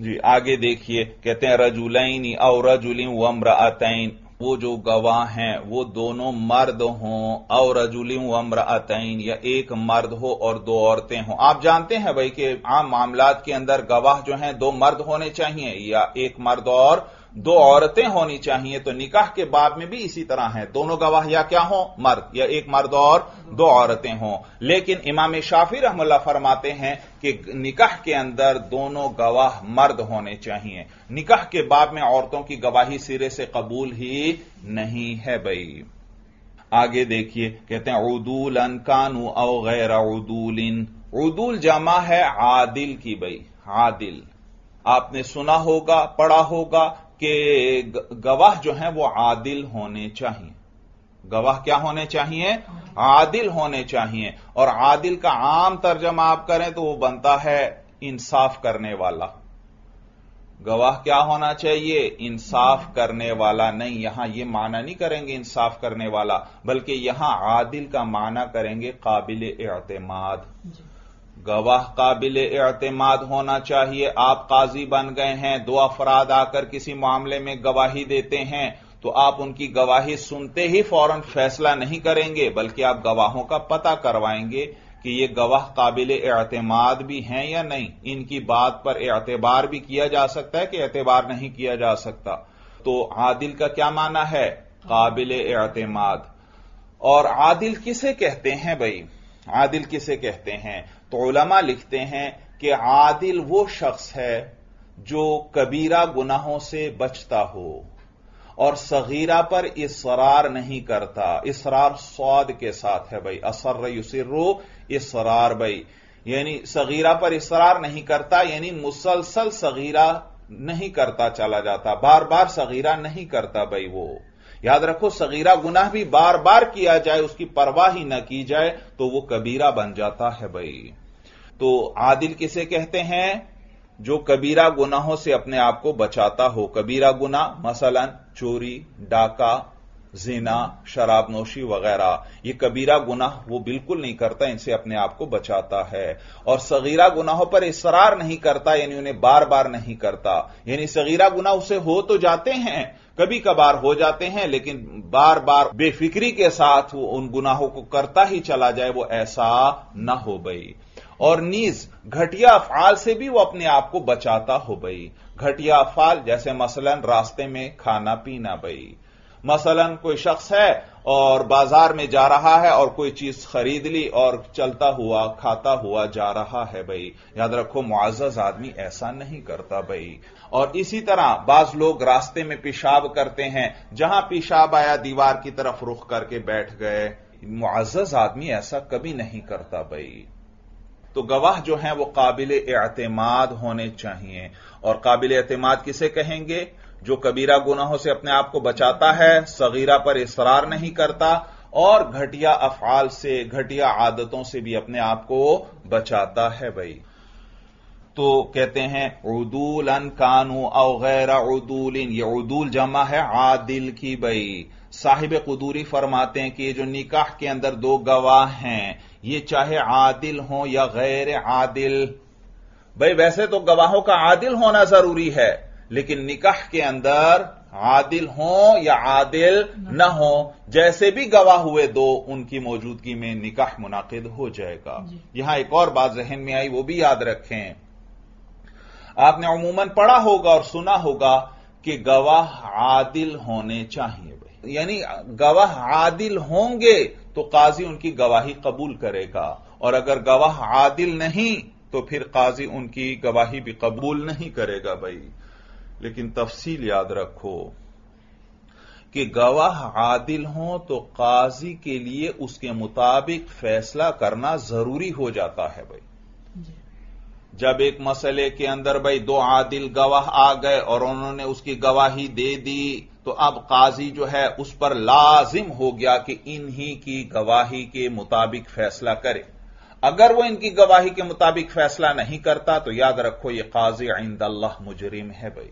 जी, आगे देखिए, कहते हैं, रजुलैनी और रजुलिम वम्रअतैन वो जो गवाह हैं, वो दोनों मर्द हों और रजुलिम वम्रअतैन या एक मर्द हो और दो औरतें हों। आप जानते हैं भाई कि आम मामलात के अंदर गवाह जो हैं, दो मर्द होने चाहिए, या एक मर्द और दो औरतें होनी चाहिए तो निकाह के बाद में भी इसी तरह है। दोनों गवाह या क्या हो? मर्द, या एक मर्द और दो औरतें हों। लेकिन इमाम शाफी रहमुल्ला फरमाते हैं कि निकाह के अंदर दोनों गवाह मर्द होने चाहिए। निकाह के बाद में औरतों की गवाही सिरे से कबूल ही नहीं है भाई। आगे देखिए, कहते हैं उदूल अन कानू औ गैर उदूलिन। उदूल जमा है आदिल की भाई, आदिल। आपने सुना होगा, पढ़ा होगा कि गवाह जो हैं वो आदिल होने चाहिए। गवाह क्या होने चाहिए? आदिल होने चाहिए। और आदिल का आम तर्जमा आप करें तो वो बनता है इंसाफ करने वाला। गवाह क्या होना चाहिए? इंसाफ करने वाला नहीं। यहाँ ये माना नहीं करेंगे इंसाफ करने वाला, बल्कि यहाँ आदिल का माना करेंगे काबिल एतमाद गवाह काबिल एतमाद होना चाहिए। आप काजी बन गए हैं, दो अफराद आकर किसी मामले में गवाही देते हैं तो आप उनकी गवाही सुनते ही फ़ौरन फैसला नहीं करेंगे, बल्कि आप गवाहों का पता करवाएँगे कि ये गवाह काबिल एतमाद भी हैं या नहीं। इनकी बात पर एतबार भी किया जा सकता है कि एतबार नहीं किया जा सकता। तो आदिल का क्या माना है? काबिल एतमाद और आदिल किसे कहते हैं भाई? आदिल किसे कहते हैं? तो उलमा लिखते हैं कि आदिल वो शख्स है जो कबीरा गुनाहों से बचता हो और सगीरा पर इसरार नहीं करता। इसरार स्वाद के साथ है भाई। असर युसिर्रो इसरार भाई। यानी सगीरा पर इसरार नहीं करता, यानी मुसलसल सगीरा नहीं करता चला जाता। बार बार सगीरा नहीं करता भाई वो। याद रखो, सगीरा गुनाह भी बार बार किया जाए, उसकी परवाह ही न की जाए तो वो कबीरा बन जाता है भाई। तो आदिल किसे कहते हैं? जो कबीरा गुनाहों से अपने आप को बचाता हो। कबीरा गुना मसलन, चोरी, डाका जीना शराबनोशी वगैरह, ये कबीरा गुनाह वो बिल्कुल नहीं करता, इनसे अपने आप को बचाता है। और सगीरा गुनाहों पर इसरार नहीं करता, यानी उन्हें बार बार नहीं करता। यानी सगीरा गुनाह उसे हो तो जाते हैं कभी कभार हो जाते हैं, लेकिन बार बार बेफिक्री के साथ वो उन गुनाहों को करता ही चला जाए, वो ऐसा न हो गई और नीज, घटिया अफाल से भी वो अपने आप को बचाता हो गई घटिया अफाल, जैसे मसलन रास्ते में खाना पीना बई। मसलन कोई शख्स है और बाज़ार में जा रहा है और कोई चीज़ खरीद ली और चलता हुआ, खाता हुआ जा रहा है भाई। याद रखो मुआजज आदमी ऐसा नहीं करता भाई। और इसी तरह बाज लोग रास्ते में पेशाब करते हैं, जहाँ पेशाब आया, दीवार की तरफ़ रुख करके बैठ गए। मुआजज आदमी ऐसा कभी नहीं करता भाई। तो गवाह जो है वो काबिल एतमाद होने चाहिए। और काबिल एतमाद किसे कहेंगे? जो कबीरा गुनाहों से अपने आप को बचाता है, सगीरा पर इसरार नहीं करता और घटिया अफाल से, घटिया आदतों से भी अपने आप को बचाता है भाई। तो कहते हैं उदूल अन कानू अवगैर उदूल ये उदूल जमा है आदिल की बई साहिब कुदूरी फरमाते हैं कि जो निकाह के अंदर दो गवाह हैं, ये चाहे आदिल हो या गैर आदिल। भाई, वैसे तो गवाहों का आदिल होना ज़रूरी है। लेकिन निकाह के अंदर आदिल हो या आदिल न हो जैसे भी गवाह हुए दो उनकी मौजूदगी में निकाह मुनाकिद हो जाएगा। यहाँ एक और बात जहन में आई वो भी याद रखें। आपने अमूमन पढ़ा होगा और सुना होगा कि गवाह आदिल होने चाहिए यानी गवाह आदिल होंगे तो काजी उनकी गवाही कबूल करेगा। और अगर गवाह आदिल नहीं तो फिर काजी उनकी गवाही भी कबूल नहीं करेगा भाई। लेकिन तफसील याद रखो कि गवाह आदिल हो तो काजी के लिए उसके मुताबिक फैसला करना ज़रूरी हो जाता है भाई। जब एक मसले के अंदर भाई दो आदिल गवाह आ गए और उन्होंने उसकी गवाही दे दी तो अब काजी जो है उस पर लाजिम हो गया कि इन्हीं की गवाही के मुताबिक फैसला करे। अगर वो इनकी गवाही के मुताबिक फैसला नहीं करता तो याद रखो ये काजी आइंद मुजरिम है भाई।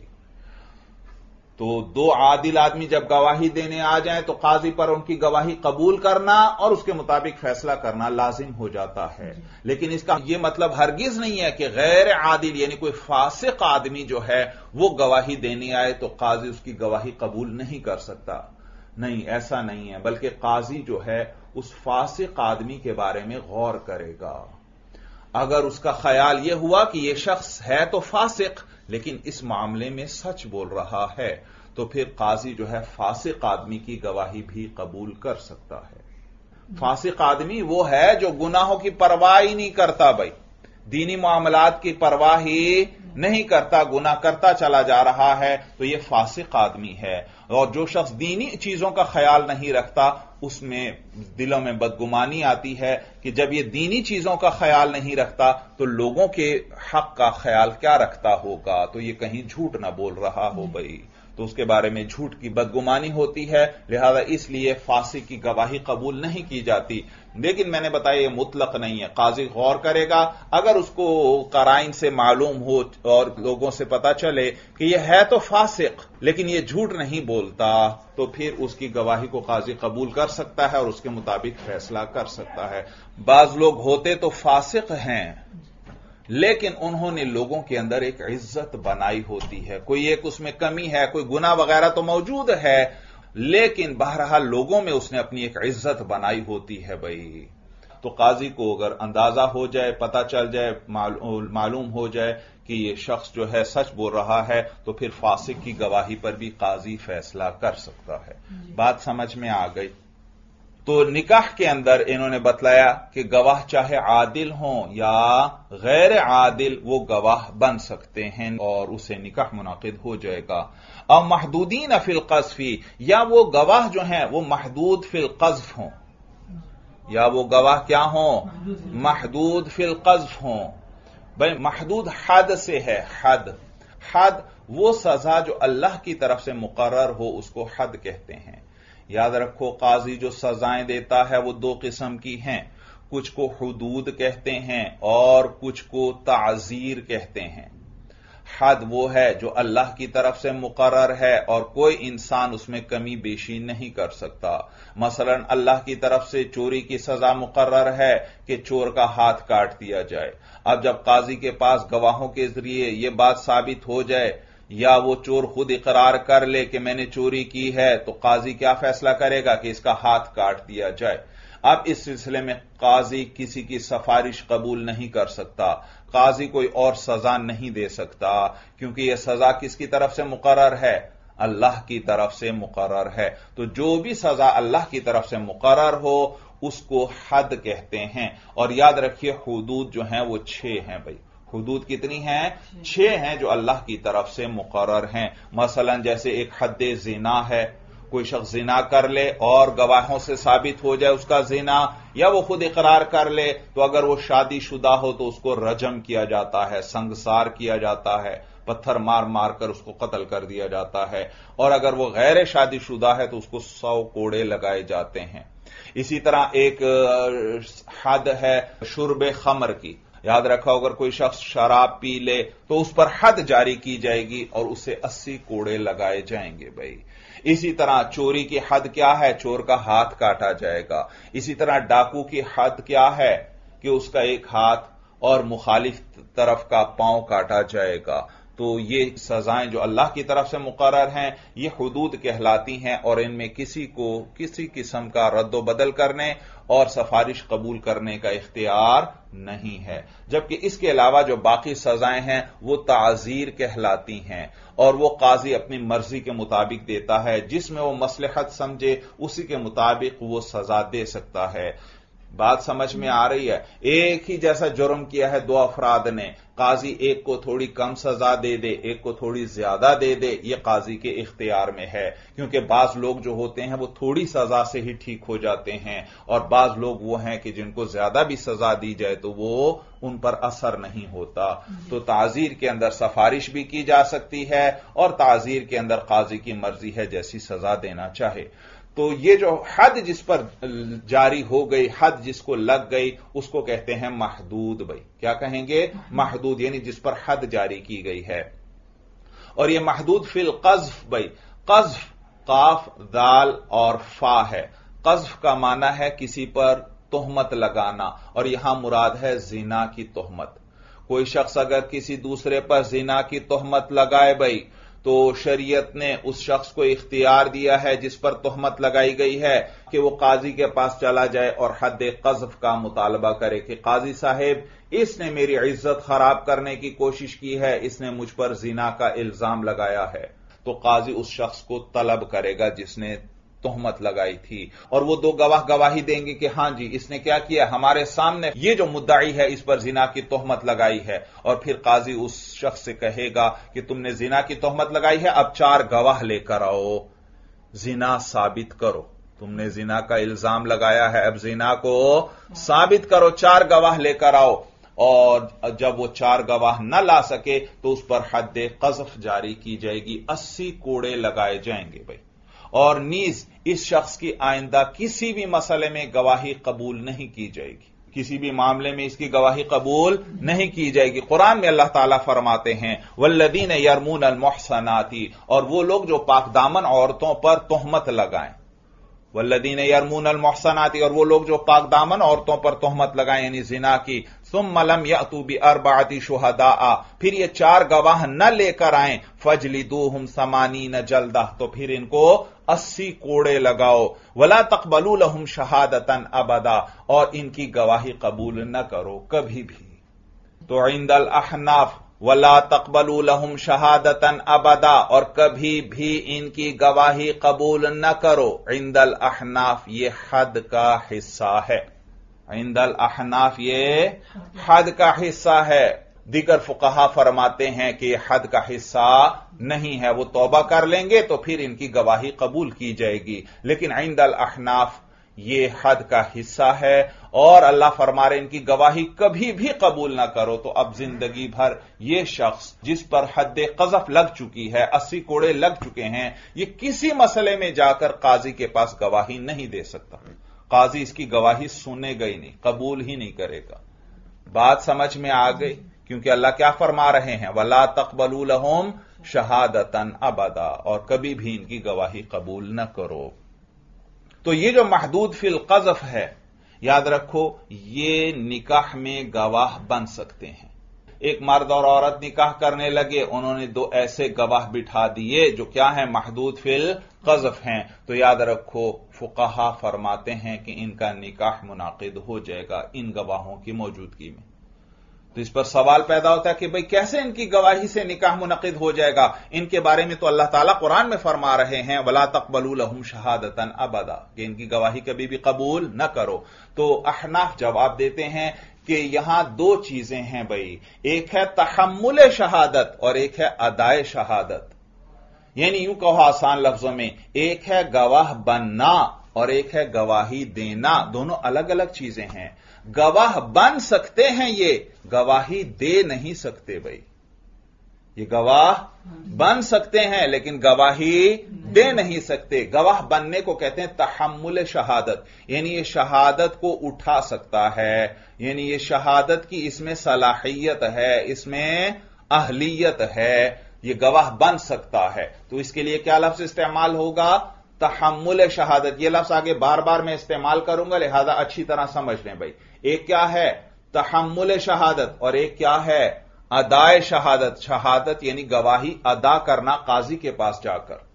तो दो आदिल आदमी जब गवाही देने आ जाए तो काजी पर उनकी गवाही कबूल करना और उसके मुताबिक फैसला करना लाजिम हो जाता है। लेकिन इसका यह मतलब हरगिज नहीं है कि गैर आदिल, यानी कोई फासिक आदमी जो है, वो गवाही देने आए तो काजी उसकी गवाही कबूल नहीं कर सकता। नहीं, ऐसा नहीं है, बल्कि काजी जो है, उस फासिक आदमी के बारे में गौर करेगा। अगर उसका ख्याल यह हुआ कि यह शख्स है तो फासिक लेकिन इस मामले में सच बोल रहा है तो फिर काजी जो है फासिक आदमी की गवाही भी कबूल कर सकता है। फासिक आदमी वो है जो गुनाहों की परवाह ही नहीं करता भाई। दीनी मामलात की परवाह ही नहीं करता गुना करता चला जा रहा है तो यह फासिक आदमी है। और जो शख्स दीनी चीज़ों का ख्याल नहीं रखता उसमें दिलों में बदगुमानी आती है कि जब ये दीनी चीज़ों का ख्याल नहीं रखता तो लोगों के हक का ख्याल क्या रखता होगा? तो ये कहीं झूठ ना बोल रहा हो भाई। तो उसके बारे में झूठ की बदगुमानी होती है, लिहाजा इसलिए फांसी की गवाही कबूल नहीं की जाती। लेकिन मैंने बताया, ये मुतलक नहीं है, काजी गौर करेगा, अगर उसको कराइन से मालूम हो और लोगों से पता चले कि यह है तो फासिक, लेकिन यह झूठ नहीं बोलता तो फिर उसकी गवाही को काजी कबूल कर सकता है और उसके मुताबिक फैसला कर सकता है। बाज लोग होते तो फासिक हैं। लेकिन उन्होंने लोगों के अंदर एक इज़्ज़त बनाई होती है। कोई एक उसमें कमी है कोई गुना वगैरह तो मौजूद है लेकिन बहरहाल लोगों में उसने अपनी एक इज़्ज़त बनाई होती है भाई। तो काजी को अगर अंदाज़ा हो जाए पता चल जाए मालूम हो जाए कि ये शख्स जो है सच बोल रहा है तो फिर फासिक की गवाही पर भी काजी फैसला कर सकता है। बात समझ में आ गई। तो निकाह के अंदर इन्होंने बतलाया कि गवाह चाहे आदिल हों या गैर आदिल, वो गवाह बन सकते हैं और उसे निकाह मुनाकिद हो जाएगा। अब महदूदीन फिल कजफी, या वो गवाह जो हैं, वो महदूद फिल कज्फ हों। या वो गवाह क्या हों? महदूद फिल कज्फ हों। भाई, महदूद हद से है, हद। हद, वो सजा जो अल्लाह की तरफ़ से मुकर्र हो, उसको हद कहते हैं। याद रखो, काजी जो सजाएँ देता है, वो दो किस्म की हैं। कुछ को हदूद कहते हैं और कुछ को ताजीर कहते हैं। हद वो है जो अल्लाह की तरफ़ से मुकर्र है और कोई इंसान उसमें कमी बेशी नहीं कर सकता। मसलन, अल्लाह की तरफ़ से चोरी की सजा मुकर्र है कि चोर का हाथ काट दिया जाए। अब जब काजी के पास गवाहों के ज़रिए यह बात साबित हो जाए या वो चोर खुद इकरार कर ले कि मैंने चोरी की है तो काजी क्या फैसला करेगा कि इसका हाथ काट दिया जाए? अब इस सिलसिले में काजी किसी की सफारिश कबूल नहीं कर सकता। काजी कोई और सजा नहीं दे सकता, क्योंकि यह सजा किसकी तरफ़ से मुकर्र है? अल्लाह की तरफ़ से मुकर्र है। तो जो भी सजा अल्लाह की तरफ़ से मुकर्र हो, उसको हद कहते हैं। और याद रखिए, हदूद जो है वो छह हैं भाई। हदूद कितनी हैं? छह हैं जो अल्लाह की तरफ़ से मुकर हैं। मसलन जैसे एक हद जिना है, कोई शख्स जिना कर ले और गवाहों से साबित हो जाए उसका जिना, या वो खुद इकरार कर ले तो अगर वो शादी शुदा हो तो उसको रजम किया जाता है, संगसार किया जाता है, पत्थर मार मार कर उसको कत्ल कर दिया जाता है। और अगर वो गैर शादीशुदा है तो उसको सौ कोड़े लगाए जाते हैं। इसी तरह एक हद है शुरब खमर की। याद रखा अगर कोई शख्स शराब पी ले तो उस पर हद जारी की जाएगी और उसे अस्सी कोड़े लगाए जाएँगे भाई। इसी तरह चोरी की हद क्या है? चोर का हाथ काटा जाएगा। इसी तरह डाकू की हद क्या है कि उसका एक हाथ और मुखालिफ तरफ़ का पाँव काटा जाएगा। तो ये सजाएँ जो अल्लाह की तरफ़ से मुकर हैं, ये हदूद कहलाती हैं और इनमें किसी को, किसी किस्म का रद्द बदल करने और सफारिश कबूल करने का इख्तियार नहीं है। जबकि इसके अलावा जो बाकी सजाएँ हैं, वो ताजीर कहलाती हैं और वो काजी अपनी मर्ज़ी के मुताबिक देता है। जिसमें वो मसलहत समझे, उसी के मुताबिक वो सजा दे सकता है। बात समझ में आ रही है। एक ही जैसा जुर्म किया है दो अफराद ने। काजी एक को थोड़ी कम सजा दे दे, एक को थोड़ी ज़्यादा दे दे, ये काजी के इख्तियार में है। क्योंकि बाज लोग जो होते हैं, वो थोड़ी सजा से ही ठीक हो जाते हैं। और बाज लोग वो हैं कि जिनको ज़्यादा भी सजा दी जाए तो वो उन पर असर नहीं होता। तो ताजीर के अंदर सफारिश भी की जा सकती है, और ताजीर के अंदर काजी की मर्ज़ी है, जैसी सजा देना चाहे। तो ये जो हद जिस पर जारी हो गई, हद जिसको लग गई, उसको कहते हैं महदूद भाई। क्या कहेंगे? महदूद यानी जिस पर हद जारी की गई है। और ये महदूद फिल कज्फ भाई। कज्फ काफ, दाल और फा है। कज्फ का माना है किसी पर तोहमत लगाना। और यहाँ मुराद है जीना की तोहमत। कोई शख्स अगर किसी दूसरे पर जीना की तोहमत लगाए भाई तो शरीयत ने उस शख्स को इख्तियार दिया है जिस पर तोहमत लगाई गई है कि वो काजी के पास चला जाए और हद कजफ का मुतालबा करे कि काजी साहेब, इसने मेरी इज़्ज़त खराब करने की कोशिश की है, इसने मुझ पर जीना का इल्ज़ाम लगाया है। तो काजी उस शख्स को तलब करेगा जिसने तोहमत लगाई थी। और वो दो गवाह गवाही देंगे कि हाँ जी, इसने क्या किया? हमारे सामने ये जो मुद्दाई है, इस पर जिना की तोहमत लगाई है। और फिर काजी उस शख्स से कहेगा कि तुमने जिना की तोहमत लगाई है, अब चार गवाह लेकर आओ। जिना साबित करो। तुमने जिना का इल्ज़ाम लगाया है, अब जिना को साबित करो, चार गवाह लेकर आओ। और जब वो चार गवाह न ला सके तो उस पर हद कजफ जारी की जाएगी। अस्सी कोड़े लगाए जाएँगे भाई। और नीज इस शख्स की आइंदा किसी भी मसले में गवाही कबूल नहीं की जाएगी। किसी भी मामले में इसकी गवाही कबूल नहीं की जाएगी। कुरान में अल्लाह ताला फरमाते हैं, वल्लदीन यरमून अलमोहसनाती और वो लोग जो पाकदामन औरतों पर तोहमत लगाएँ। वल्लदीन यरमून अलमोहसनाती और वो लोग जो पाक दामन औरतों पर तोहमत लगाए, यानी जिना की सुम मलम यतूबी अरबाती शुहदा आ फिर ये चार गवाह न लेकर आए फजली दो हम समानी न जलदा तो फिर इनको अस्सी कोड़े लगाओ, वला तकबलू लहुम शहादतन अबदा, और इनकी गवाही कबूल न करो कभी भी। तो इंदल अहनाफ वला तकबलू लहुम शहादतन अबदा, और कभी भी इनकी गवाही कबूल न करो। इंदल अहनाफ, ये हद का हिस्सा है। इंदल अहनाफ, ये हद का हिस्सा है। दिगर फुकहा फरमाते हैं कि हद का हिस्सा नहीं है। वो तौबा कर लेंगे तो फिर इनकी गवाही कबूल की जाएगी। लेकिन इंदल अहनाफ ये हद का हिस्सा है। और अल्लाह फरमा रहे इनकी गवाही कभी भी कबूल ना करो तो अब ज़िंदगी भर ये शख्स जिस पर हद कजफ लग चुकी है, अस्सी कोड़े लग चुके हैं, ये किसी मसले में जाकर काजी के पास गवाही नहीं दे सकता। काजी इसकी गवाही सुनेगा ही नहीं, कबूल ही नहीं करेगा। बात समझ में आ गई, क्योंकि अल्लाह क्या फरमा रहे हैं? वला तकबलूल होम शहादतन अबदा। और कभी भी इनकी गवाही कबूल न करो। तो ये जो महदूद फिल कजफ है, याद रखो, ये निकाह में गवाह बन सकते हैं। एक मर्द और औरत निकाह करने लगे, उन्होंने दो ऐसे गवाह बिठा दिए जो क्या है? महदूद फिल कजफ हैं। तो याद रखो, फुकाहा फरमाते हैं कि इनका निकाह मुनाकिद हो जाएगा इन गवाहों की मौजूदगी में। तो इस पर सवाल पैदा होता है कि भाई कैसे इनकी गवाही से निकाह मुनद हो जाएगा? इनके बारे में तो अल्लाह ताला कुरान में फरमा रहे हैं, वला तकबलूलहम शहादतन अबदा, कि इनकी गवाही कभी भी कबूल न करो। तो अहनाफ जवाब देते हैं कि यहाँ दो चीज़ें हैं भाई। एक है तहमुल शहादत और एक है अदाय शहादत। यानी यूँ कहो आसान लफ्जों में, एक है गवाह बनना और एक है गवाही देना। दोनों अलग अलग चीज़ें हैं। गवाह बन सकते हैं ये, गवाही दे नहीं सकते भाई। ये गवाह बन सकते हैं, लेकिन गवाही दे नहीं सकते। गवाह बनने को कहते हैं तहमुल शहादत, यानी ये शहादत को उठा सकता है। यानी ये शहादत की इसमें सलाहियत है, इसमें अहलियत है, ये गवाह बन सकता है। तो इसके लिए क्या लफ्ज इस्तेमाल होगा? तहमुल शहादत। यह लफ्ज आगे बार बार मैं इस्तेमाल करूँगा लिहाजा अच्छी तरह समझ लें भाई। एक क्या है? तहमुल शहादत और एक क्या है? अदाय शहादत। शहादत यानी गवाही अदा करना काजी के पास जाकर।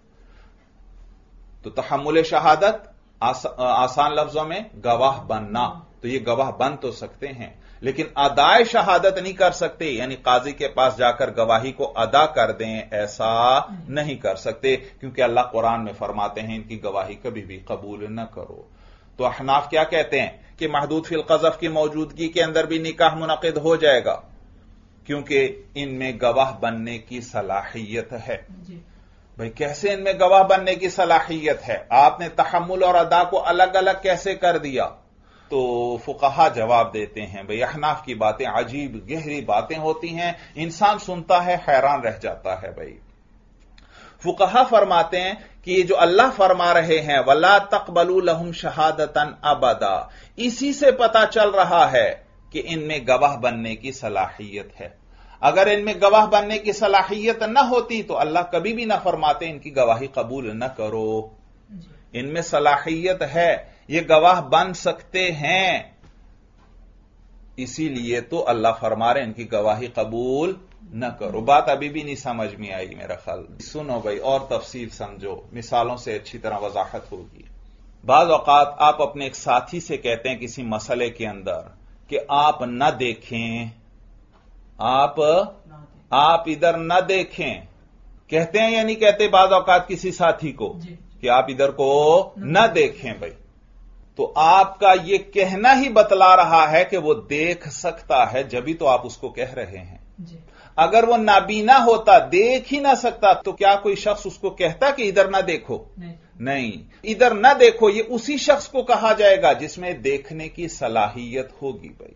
तो तहमुल शहादत आस, आसान लफ्जों में गवाह बनना। तो ये गवाह बन तो सकते हैं। लेकिन अदाय शहादत नहीं कर सकते यानी काजी के पास जाकर गवाही को अदा कर दें ऐसा नहीं कर सकते क्योंकि अल्लाह कुरान में फरमाते हैं इनकी गवाही कभी भी कबूल न करो। तो अहनाफ क्या कहते हैं कि महदूद फिल कजफ की मौजूदगी के अंदर भी निकाह मुनद हो जाएगा क्योंकि इनमें गवाह बनने की सलाहियत है। भाई कैसे इनमें गवाह बनने की सलाहियत है? आपने तहमुल और अदा को अलग अलग कैसे कर दिया? तो फुकहा जवाब देते हैं भाई अहनाफ की बातें अजीब गहरी बातें होती हैं इंसान सुनता है हैरान रह जाता है भाई। फुकाहा फरमाते हैं कि ये जो अल्लाह फरमा रहे हैं वला तकबलू लहुम शहादतन अबदा। इसी से पता चल रहा है कि इनमें गवाह बनने की सलाहियत है। अगर इनमें गवाह बनने की सलाहियत न होती तो अल्लाह कभी भी ना फरमाते इनकी गवाही कबूल न करो। इनमें सलाहियत है। ये गवाह बन सकते हैं। इसीलिए तो अल्लाह फरमा रहे इनकी गवाही कबूल न करो। बात अभी भी नहीं समझ में आई मेरा ख्याल। सुनो भाई और तफसील समझो। मिसालों से अच्छी तरह वजाहत होगी। बाज अवकात आप अपने एक साथी से कहते हैं किसी मसले के अंदर कि आप न देखें। आप आप इधर न देखें। कहते हैं या नहीं कहते बाज अवकात किसी साथी को कि आप इधर को न देखें भाई। तो आपका यह कहना ही बतला रहा है कि वो देख सकता है जभी तो आप उसको कह रहे हैं। अगर वो नाबीना होता देख ही ना सकता तो क्या कोई शख्स उसको कहता कि इधर ना देखो? नहीं, नहीं। इधर ना देखो ये उसी शख्स को कहा जाएगा जिसमें देखने की सलाहियत होगी भाई।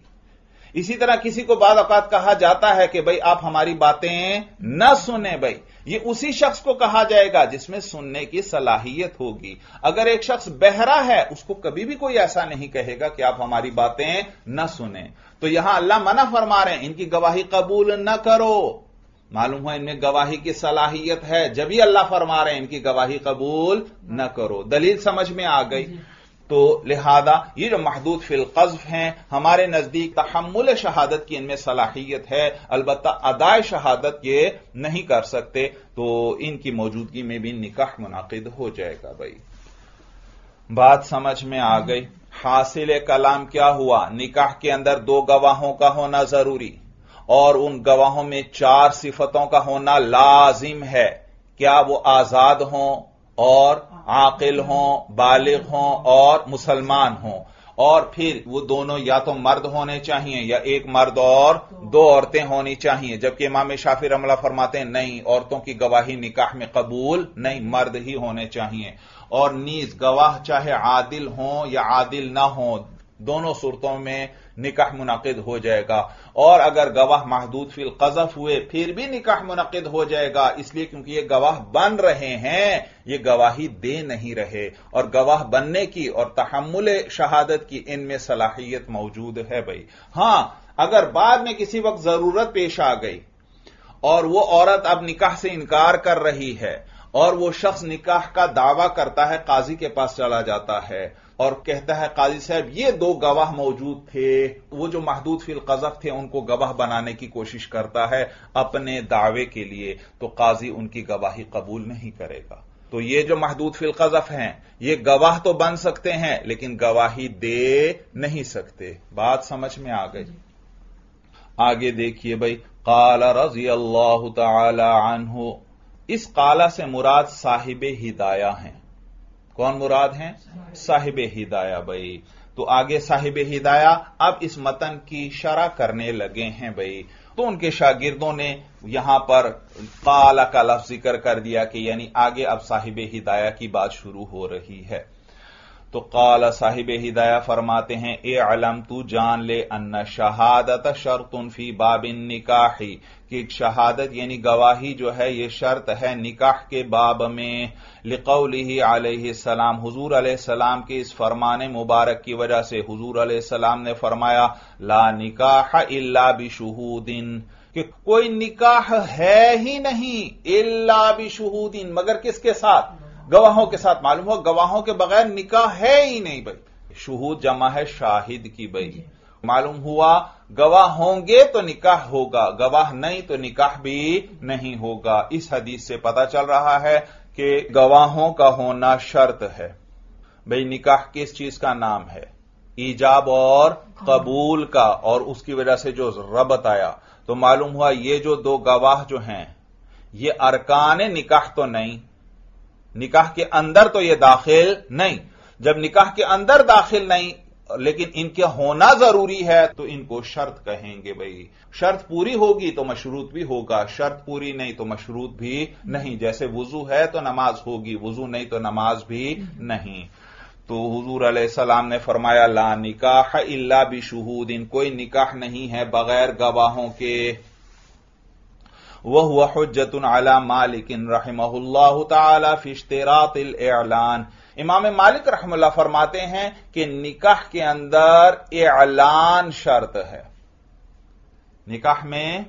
इसी तरह किसी को बाद अवकात कहा जाता है कि भाई आप हमारी बातें न सुने भाई। ये उसी शख्स को कहा जाएगा जिसमें सुनने की सलाहियत होगी। अगर एक शख्स बहरा है, उसको कभी भी कोई ऐसा नहीं कहेगा कि आप हमारी बातें न सुने। तो यहाँ अल्लाह मना फरमा रहे हैं, इनकी गवाही कबूल न करो। मालूम हुआ इनमें गवाही की सलाहियत है, जब ही अल्लाह फरमा रहे हैं, इनकी गवाही कबूल न करो। दलील समझ में आ गई। तो लिहाजा ये जो महदूद फिल कज्फ हैं, हमारे नज़दीक तहमुल शहादत की इनमें सलाहियत है अलबत् अदाय शहादत ये नहीं कर सकते तो इनकी मौजूदगी में भी निकाह मुनाकिद हो जाएगा भाई। बात समझ में आ गई। हासिल कलाम क्या हुआ? निकाह के अंदर दो गवाहों का होना ज़रूरी और उन गवाहों में चार सिफतों का होना लाजिम है। क्या वो आज़ाद हों और आकिल हों, बालिग हों और मुसलमान हों। और फिर वो दोनों या तो मर्द होने चाहिए या एक मर्द और दो औरतें होनी चाहिए। जबकि इमाम शाफिर अमला फरमाते हैं, नहीं, औरतों की गवाही निकाह में कबूल नहीं, मर्द ही होने चाहिए। और नीज गवाह चाहे आदिल हों या आदिल ना हो, दोनों सूरतों में निकाह मुनद हो जाएगा। और अगर गवाह महदूद फिल कजफ हुए, फिर भी निकाह मुनद हो जाएगा। इसलिए क्योंकि ये गवाह बन रहे हैं, ये गवाही दे नहीं रहे। और गवाह बनने की और तहमुल शहादत की इनमें सलाहियत मौजूद है भाई। हाँ, अगर बाद में किसी वक्त ज़रूरत पेश आ गई, और वो औरत अब निकाह से इनकार कर रही है, और वो शख्स निकाह का दावा करता है, काजी के पास चला जाता है और कहता है काजी साहब, ये दो गवाह मौजूद थे। वो जो महदूद फिल कजफ थे, उनको गवाह बनाने की कोशिश करता है अपने दावे के लिए। तो काजी उनकी गवाही कबूल नहीं करेगा। तो ये जो महदूद फिल कजफ हैं, ये गवाह तो बन सकते हैं, लेकिन गवाही दे नहीं सकते। बात समझ में आ गई? आगे देखिए भाई, काला रज़ी अल्लाह तहु इस काला से मुराद साहिब हिदाया हैं। कौन मुराद हैं? साहिब हिदाया भाई तो आगे साहिब हिदाया अब इस मतन की शरा करने लगे हैं भाई तो उनके शागिर्दों ने यहाँ पर काला का लफ्ज ज़िक्र कर दिया कि यानी आगे अब साहिब हिदाया की बात शुरू हो रही है। तो काला साहिब हिदाया फरमाते हैं, ए अलम, तू जान ले अन्न शहादत शर्तुन फ़ी बाबिन निकाही, कि शहादत यानी गवाही जो है, ये शर्त है निकाह के बाब में। लिकौली आलह सलाम, हजूर सलाम के इस फरमान मुबारक की वजह से हजूर सलाम ने फरमाया, ला निकाह इल्ला बिशहूदिन, कि कोई निकाह है ही नहीं, इल्ला बिशहूदिन, मगर किसके साथ? गवाहों के साथ मालूम हो गवाहों के बगैर निकाह है ही नहीं भाई। शहूद जमा है शाहिद की भाई। मालूम हुआ गवाह होंगे तो निकाह होगा गवाह नहीं तो निकाह भी नहीं होगा। इस हदीस से पता चल रहा है कि गवाहों का होना शर्त है। भाई निकाह किस चीज़ का नाम है? ईजाब और कबूल का और उसकी वजह से जो रबत आया। तो मालूम हुआ ये जो दो गवाह जो हैं ये अरकान निकाह तो नहीं निकाह के अंदर तो यह दाखिल नहीं। जब निकाह के अंदर दाखिल नहीं, लेकिन इनके होना ज़रूरी है तो इनको शर्त कहेंगे भाई। शर्त पूरी होगी तो मशरूत भी होगा, शर्त पूरी नहीं तो मशरूत भी नहीं। जैसे वज़ू है तो नमाज़ होगी, वज़ू नहीं तो नमाज़ भी नहीं। तो हुजूर सलाम ने फरमाया, ला निकाह इल्ला भी शहूद इन कोई निकाह नहीं है बगैर गवाहों के। वह हुआ हजतन अला ताला फिश्तरातिल एलान इमाम मालिक रहमल्ला फरमाते हैं कि निकाह के अंदर एलान शर्त है। निकाह में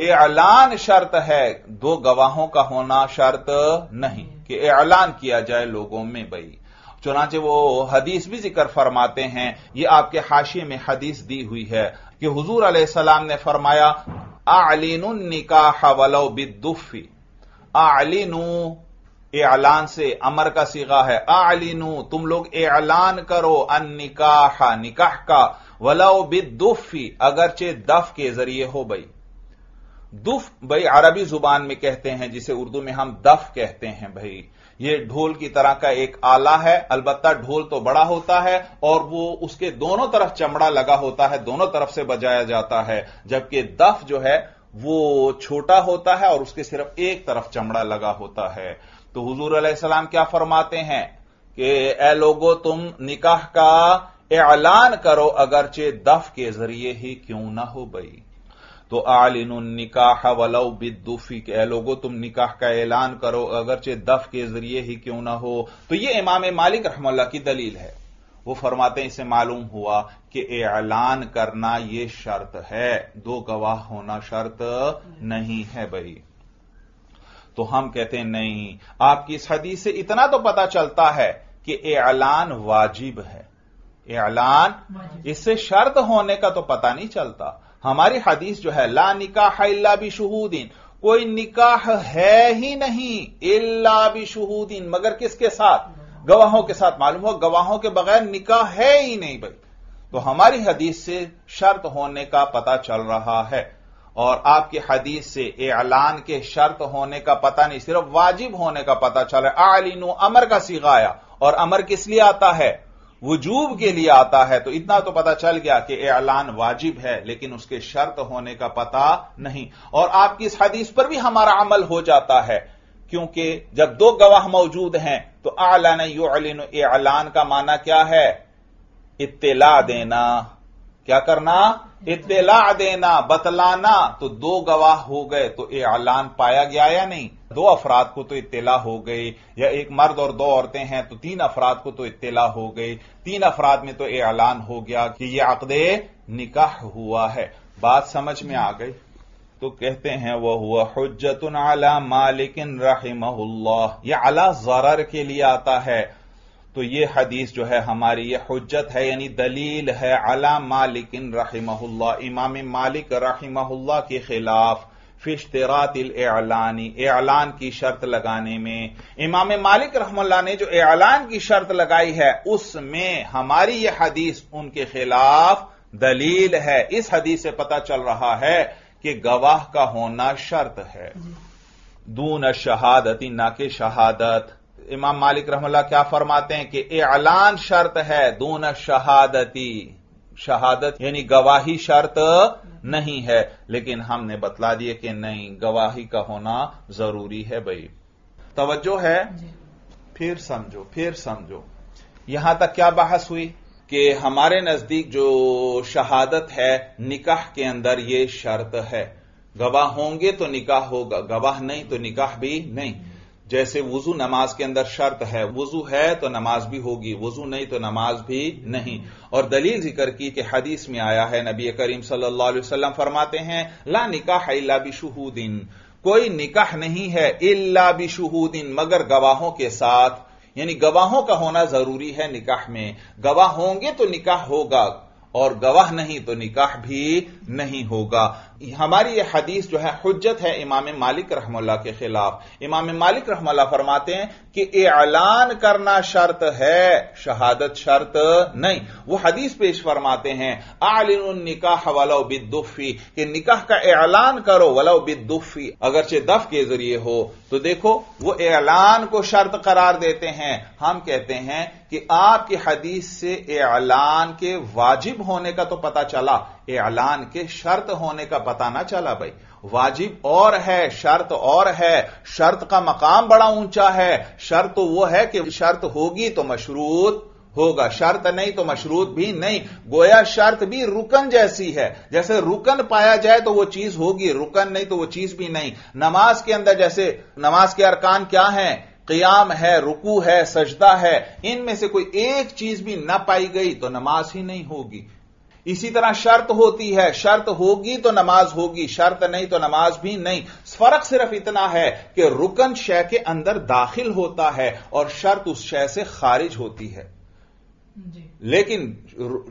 एलान शर्त है। दो गवाहों का होना शर्त नहीं कि एलान किया जाए लोगों में भाई। चुनाचे वो हदीस भी ज़िक्र फरमाते हैं। ये आपके हाशिए में हदीस दी हुई है कि हुजूर सलाम ने फरमाया आलिन निकाह वलो बिदुफी आलिनू एलान से अमर का सीगा है आलिनू तुम लोग एलान करो अन निकाह निकाह का वलो बिदुफी अगरचे दफ के ज़रिए हो भाई दुफ भाई अरबी ज़ुबान में कहते हैं जिसे उर्दू में हम दफ कहते हैं भाई ये ढोल की तरह का एक आला है, अलबत्ता ढोल तो बड़ा होता है और वो उसके दोनों तरफ़ चमड़ा लगा होता है, दोनों तरफ़ से बजाया जाता है, जबकि दफ जो है वो छोटा होता है और उसके सिर्फ़ एक तरफ़ चमड़ा लगा होता है। तो हुजूर सलाम क्या फरमाते हैं कि, ए लोगो, तुम निकाह का ऐलान करो, अगरचे दफ के ज़रिए ही क्यों ना हो भाई तो आलिन निकाह वलौ बिदुफी के लोगो तुम निकाह का ऐलान करो अगरचे दफ के ज़रिए ही क्यों ना हो। तो ये इमाम मालिक रहमल्ला की दलील है। वो फरमाते हैं इससे मालूम हुआ कि ऐलान करना ये शर्त है। दो गवाह होना शर्त नहीं है भाई। तो हम कहते हैं नहीं। आपकी इस हदीस से इतना तो पता चलता है कि ऐलान वाजिब है। ऐलान इससे शर्त होने का तो पता नहीं चलता। हमारी हदीस जो है, ला निकाह इल्ला भी शहूदीन। कोई निकाह है ही नहीं इल्ला भी शहूदीन। मगर किसके साथ? गवाहों के साथ। मालूम हो गवाहों के बगैर निकाह है ही नहीं भाई। तो हमारी हदीस से शर्त होने का पता चल रहा है। और आपकी हदीस से ऐलान के शर्त होने का पता नहीं, सिर्फ़ वाजिब होने का पता चल रहा है। आलिनो अमर का सिखाया और अमर किस लिए आता है? वजूब के लिए आता है तो इतना तो पता चल गया कि ऐलान वाजिब है, लेकिन उसके शर्त होने का पता नहीं। और आपकी इस हदीस पर भी हमारा अमल हो जाता है, क्योंकि जब दो गवाह मौजूद हैं तो आलान युलिन ऐलान का माना क्या है? इत्तेला देना। क्या करना? इत्तेला देना, बतलाना। तो दो गवाह हो गए तो ऐलान पाया गया या नहीं? दो अफराद को तो इत्तेला हो गई, या एक मर्द और दो औरतें हैं तो तीन अफराद को तो इत्तेला हो गई। तीन अफराद में तो ऐलान हो गया कि यह अकदे निकाह हुआ है। बात समझ में आ गई? तो कहते हैं, वह हुआ हजतन अला मालिकिन रहिमहुल्लाह। यह अला जरर के लिए आता है। तो ये हदीस जो है हमारी, ये हजत है, यानी दलील है अला मालिकिन रहिमहुल्लाह। इमाम मालिक रहिमहुल्लाह के खिलाफ। फिश्तरातिल एलानी एलान की शर्त लगाने में। इमाम मालिक रहमल्ला ने जो एलान की शर्त लगाई है उसमें हमारी यह हदीस उनके खिलाफ दलील है। इस हदीस से पता चल रहा है कि गवाह का होना शर्त है। दून शहादती ना के शहादत। इमाम मालिक रहमल्ला क्या फरमाते हैं कि एलान शर्त है दून शहादती। शहादत यानी गवाही शर्त नहीं है। लेकिन हमने बतला दिए कि नहीं गवाही का होना ज़रूरी है भाई। तवज्जो है? फिर समझो फिर समझो। यहाँ तक क्या बहस हुई? कि हमारे नज़दीक जो शहादत है निकाह के अंदर ये शर्त है। गवाह होंगे तो निकाह होगा गवाह नहीं तो निकाह भी नहीं। जैसे वज़ू नमाज़ के अंदर शर्त है, वज़ू है तो नमाज़ भी होगी, वज़ू नहीं तो नमाज़ भी नहीं। और दलील ज़िक्र की कि हदीस में आया है, नबी करीम सल्लल्लाहु अलैहि वसल्लम फरमाते हैं, ला निकाह इल्ला बिशुहूदिन। कोई निकाह नहीं है इल्ला बिशुहूदिन, मगर गवाहों के साथ। यानी गवाहों का होना ज़रूरी है निकाह में। गवाह होंगे तो निकाह होगा, और गवाह नहीं तो निकाह भी नहीं होगा। हमारी यह हदीस जो है, हुज्जत है इमाम मालिक रहमल्ला के खिलाफ। इमाम मालिक रहमल्ला फरमाते हैं कि ऐलान करना शर्त है, शहादत शर्त नहीं। वो हदीस पेश फरमाते हैं आलिन निकाह वलो बिदुफी कि निकाह का ऐलान करो वलो बिदुफी अगरचे दफ के ज़रिए हो तो देखो, वो ऐलान को शर्त करार देते हैं। हम कहते हैं कि आपकी हदीस से ऐलान के वाजिब होने का तो पता चला। ऐलान के शर्त होने का पता ना चला भाई। वाजिब और है, शर्त और है। शर्त का मकाम बड़ा ऊँचा है। शर्त वो है कि शर्त होगी तो मशरूत होगा, शर्त नहीं तो मशरूत भी नहीं। गोया शर्त भी रुकन जैसी है। जैसे रुकन पाया जाए तो वो चीज़ होगी, रुकन नहीं तो वो चीज़ भी नहीं। नमाज़ के अंदर जैसे, नमाज़ के अरकान क्या है? क्याम है, रुकू है, सजदा है। इनमें से कोई एक चीज़ भी ना पाई गई तो नमाज़ ही नहीं होगी। इसी तरह शर्त होती है। शर्त होगी तो नमाज़ होगी शर्त नहीं तो नमाज़ भी नहीं। फ़र्क सिर्फ़ इतना है कि रुकन शय के अंदर दाखिल होता है और शर्त उस शय से खारिज होती है। लेकिन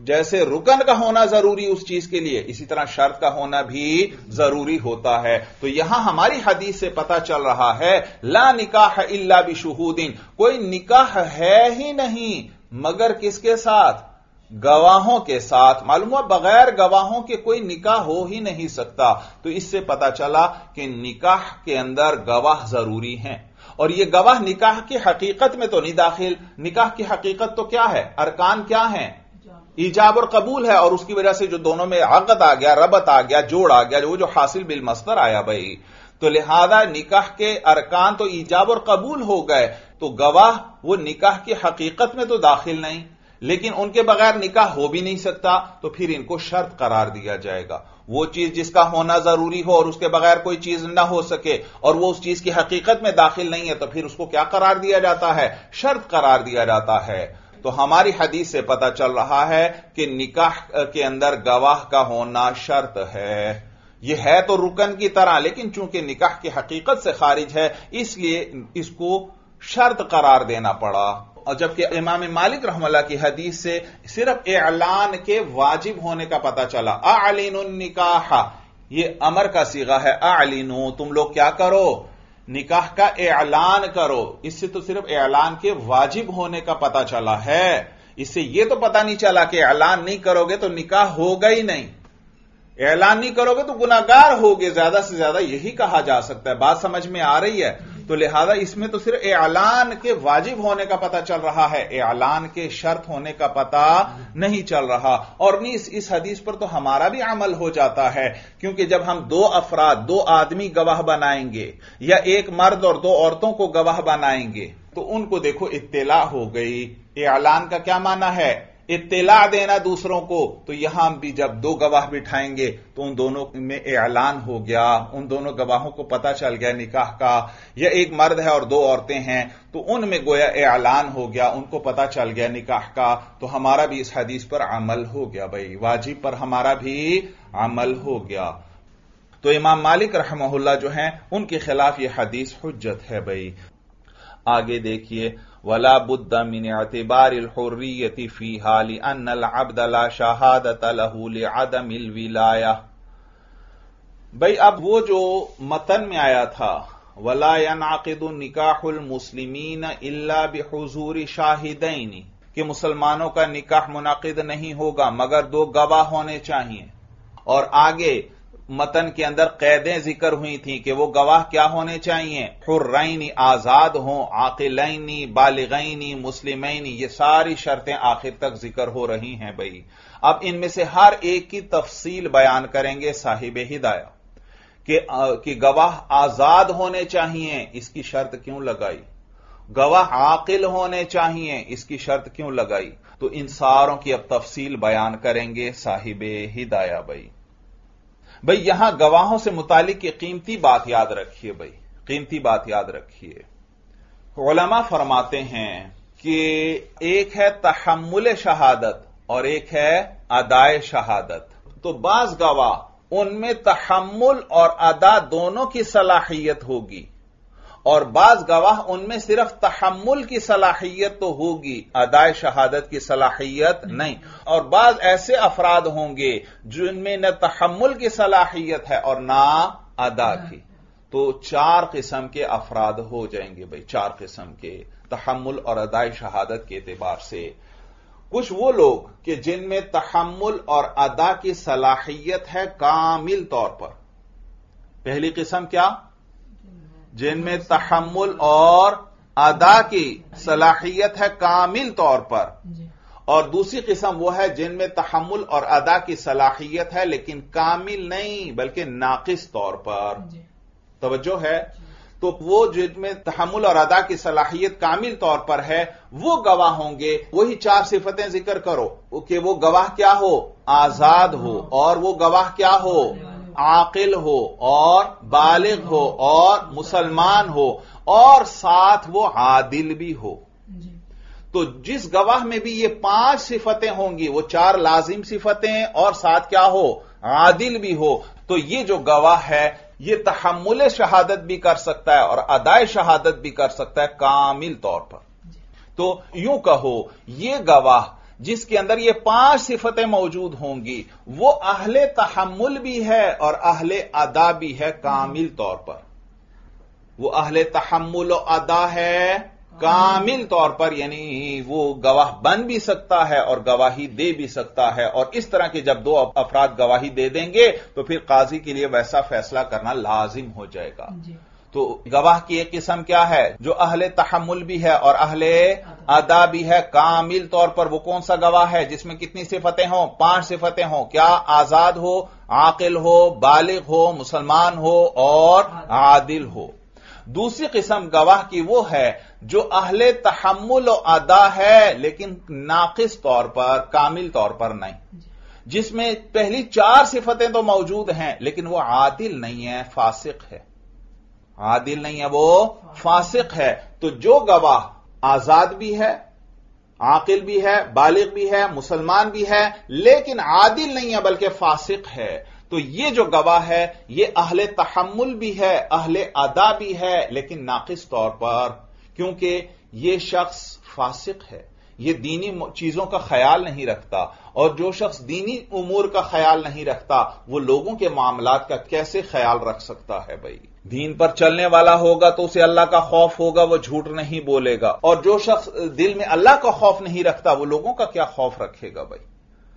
जैसे रुकन का होना ज़रूरी उस चीज़ के लिए इसी तरह शर्त का होना भी ज़रूरी होता है। तो यहाँ हमारी हदीस से पता चल रहा है ला निकाह इल्ला बिशुहूदिन। कोई निकाह है ही नहीं मगर किसके साथ? गवाहों के साथ। मालूम हुआ बगैर गवाहों के कोई निकाह हो ही नहीं सकता। तो इससे पता चला कि निकाह के अंदर गवाह ज़रूरी हैं। और ये गवाह निकाह की हकीकत में तो नहीं दाखिल। निकाह की हकीकत तो क्या है? अरकान क्या है? ईजाब और कबूल है। और उसकी वजह से जो दोनों में आगत आ गया, रबत आ गया, जोड़ आ गया, वो जो हासिल बिल मस्तर आया भाई। तो लिहाजा निकाह के अरकान तो ईजाब और कबूल हो गए। तो गवाह वो निकाह की हकीकत में तो दाखिल नहीं। लेकिन उनके बगैर निकाह हो भी नहीं सकता तो फिर इनको शर्त करार दिया जाएगा। वो चीज़ जिसका होना ज़रूरी हो और उसके बगैर कोई चीज़ ना हो सके और वो उस चीज़ की हकीकत में दाखिल नहीं है तो फिर उसको क्या करार दिया जाता है? शर्त करार दिया जाता है। तो हमारी हदीस से पता चल रहा है कि निकाह के अंदर गवाह का होना शर्त है। यह है तो रुकन की तरह, लेकिन चूँकि निकाह की हकीकत से खारिज है, इसलिए इसको शर्त करार देना पड़ा। और जबकि इमाम मालिक रहमल्ला की हदीस से सिर्फ़ एलान के वाजिब होने का पता चला। अलीन निकाह। ये अमर का सीगा है। अलीनो तुम लोग क्या करो? निकाह का एलान करो। इससे तो सिर्फ़ एलान के वाजिब होने का पता चला है। इससे यह तो पता नहीं चला कि ऐलान नहीं करोगे तो निकाह होगा ही नहीं। ऐलान नहीं करोगे तो गुनागार होगे। ज़्यादा से ज़्यादा यही कहा जा सकता है। बात समझ में आ रही है? तो लिहाजा इसमें तो सिर्फ़ ऐलान के वाजिब होने का पता चल रहा है। ऐलान के शर्त होने का पता नहीं चल रहा। और नहीं इस, हदीस पर तो हमारा भी अमल हो जाता है क्योंकि जब हम दो अफराद दो आदमी गवाह बनाएँगे या एक मर्द और दो औरतों को गवाह बनाएँगे तो उनको देखो इत्तेला हो गई। ऐलान का क्या माना है? इत्तला देना दूसरों को तो यहाँ भी जब दो गवाह बिठाएँगे तो उन दोनों में ऐलान हो गया। उन दोनों गवाहों को पता चल गया निकाह का, या एक मर्द है और दो औरतें हैं तो उनमें गोया ऐलान हो गया, उनको पता चल गया निकाह का। तो हमारा भी इस हदीस पर अमल हो गया भाई, वाजिब पर हमारा भी अमल हो गया। तो इमाम मालिक रहमहुल्ला जो हैं, उनके खिलाफ यह हदीस हुज्जत है भाई। आगे देखिए वला बुद्द मिन अतबार हुर्रियति फ़ी हाली अन अब्दला शहादत लहूल अदमिल विलाया भाई अब वो जो मतन में आया था वला यनाकिद निकाहुल मुस्लिमीन इल्ला बिहुजूर शाहिदैन कि मुसलमानों का निकाह मुनाकिद नहीं होगा मगर दो गवाह होने चाहिए और आगे मतन के अंदर कैदें ज़िक्र हुई थी कि वो गवाह क्या होने चाहिए? हुर्रैनी आज़ाद हों आकिलैनी बालिगैनी मुस्लिमैनी ये सारी शर्तें आखिर तक ज़िक्र हो रही हैं भाई। अब इनमें से हर एक की तफसील बयान करेंगे साहिब हिदाया कि, कि गवाह आज़ाद होने चाहिए इसकी शर्त क्यों लगाई? गवाह आकिल होने चाहिए इसकी शर्त क्यों लगाई? तो इन सारों की अब तफसील बयान करेंगे साहिब हिदाया भाई। भाई, यहाँ गवाहों से मुतालिक कीमती बात याद रखिए भाई, कीमती बात याद रखिए। ओलमा फरमाते हैं कि एक है तहमुल शहादत और एक है अदाय शहादत। तो बाज गवाह, उनमें तहमुल और अदा दोनों की सलाहियत होगी। और बाज गवाह उनमें सिर्फ़ तहमुल की सलाहियत तो होगी अदाय शहादत की सलाहियत नहीं। और बाज ऐसे अफराद होंगे जिनमें न तहमुल की सलाहियत है और ना अदा की। तो चार किस्म के अफराद हो जाएँगे भाई चार किस्म के। तहमुल और अदाय शहादत के एतबार से। कुछ वो लोग कि जिनमें तहमुल और अदा की सलाहियत है कामिल तौर पर। पहली किस्म क्या? जिनमें तहमुल और अदा की सलाहियत है कामिल तौर पर। और दूसरी किस्म वो है जिनमें तहमुल और अदा की सलाहियत है लेकिन कामिल नहीं बल्कि नाकिस तौर पर। तवज्जो है? तो वो जिनमें तहमुल और अदा की सलाहियत कामिल तौर पर है वो गवाह होंगे। वही चार सिफतें ज़िक्र करो कि वो गवाह क्या हो? आज़ाद हो। और वो गवाह क्या हो? आकिल हो और बालिग हो और मुसलमान हो और साथ वो आदिल भी हो। तो जिस गवाह में भी ये पाँच सिफतें होंगी वो चार लाजिम सिफतें और साथ क्या हो? आदिल भी हो। तो ये जो गवाह है ये तहमुल शहादत भी कर सकता है और अदाय शहादत भी कर सकता है कामिल तौर पर। तो यूँ कहो ये गवाह जिसके अंदर ये पाँच सिफतें मौजूद होंगी, वो अहले तहमुल भी है और अहले अदा भी है कामिल तौर पर। वो अहले तहमुल अदा है कामिल तौर पर, यानी वो गवाह बन भी सकता है और गवाही दे भी सकता है। और इस तरह के जब दो अफराद गवाही दे देंगे तो फिर काजी के लिए वैसा फैसला करना लाजिम हो जाएगा। तो गवाह की एक किस्म क्या है? जो अहले तहमुल भी है और अहले अदा भी है, कामिल तौर पर वो कौन सा गवाह है जिसमें कितनी सिफतें हों? पाँच सिफतें हों। क्या आज़ाद हो, आकिल हो, बालिग हो, मुसलमान हो और आदिल हो? दूसरी किस्म गवाह की वो है जो अहले तहमुल अदा है, लेकिन नाकिस तौर पर, कामिल तौर पर नहीं। जिसमें पहली चार सिफतें तो मौजूद हैं, लेकिन वो आदिल नहीं है, फासिक है। आदिल नहीं है, वो फासिक है। तो जो गवाह आज़ाद भी है, आकिल भी है, बालिग भी है, मुसलमान भी है, लेकिन आदिल नहीं है, बल्कि फासिक है। तो ये जो गवाह है, ये अहले तहमुल भी है, अहले अदा भी है, लेकिन नाकिस तौर पर, क्योंकि ये शख्स फासिक है। ये दीनी चीज़ों का ख्याल नहीं रखता और जो शख्स दीनी उमूर का ख्याल नहीं रखता, वो लोगों के मामला का कैसे ख्याल रख सकता है भाई? दीन पर चलने वाला होगा तो उसे अल्लाह का खौफ होगा, वो झूठ नहीं बोलेगा। और जो शख्स दिल में अल्लाह का खौफ नहीं रखता, वो लोगों का क्या खौफ रखेगा भाई?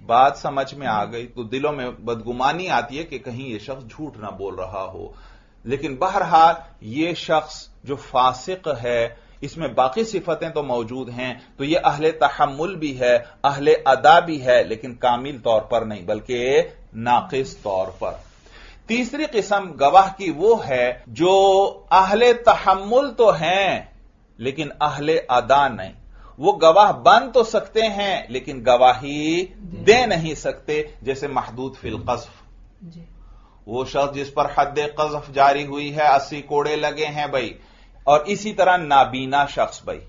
बात समझ में आ गई तो दिलों में बदगुमानी आती है कि कहीं ये शख्स झूठ ना बोल रहा हो। लेकिन बहरहाल ये शख्स जो फासिक है इसमें बाकी सिफतें तो मौजूद हैं। तो यह अहले तहमुल भी है अहले अदा भी है लेकिन कामिल तौर पर नहीं बल्कि नाकिस तौर पर। तीसरी किस्म गवाह की वो है जो अहले तहमुल तो हैं लेकिन अहले अदा नहीं। वो गवाह बन तो सकते हैं लेकिन गवाही दे नहीं सकते जैसे महदूद फिल कजफ। वो शख्स जिस पर हद कजफ जारी हुई है अस्सी कोड़े लगे हैं भाई। और इसी तरह नाबीना शख्स भाई।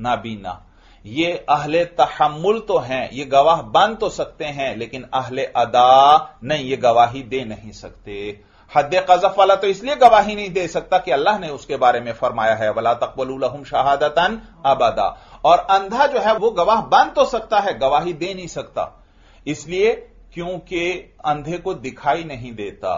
नाबीना। ये अहले तहमुल तो हैं, ये गवाह बन तो सकते हैं, लेकिन अहले अदा नहीं, ये गवाही दे नहीं सकते। हद कजफ वाला तो इसलिए गवाही नहीं दे सकता कि अल्लाह ने उसके बारे में फरमाया है, वला तकबलूलहम शहादतन अबदा। और अंधा जो है, वो गवाह बन तो सकता है, गवाही दे नहीं सकता। इसलिए क्योंकि अंधे को दिखाई नहीं देता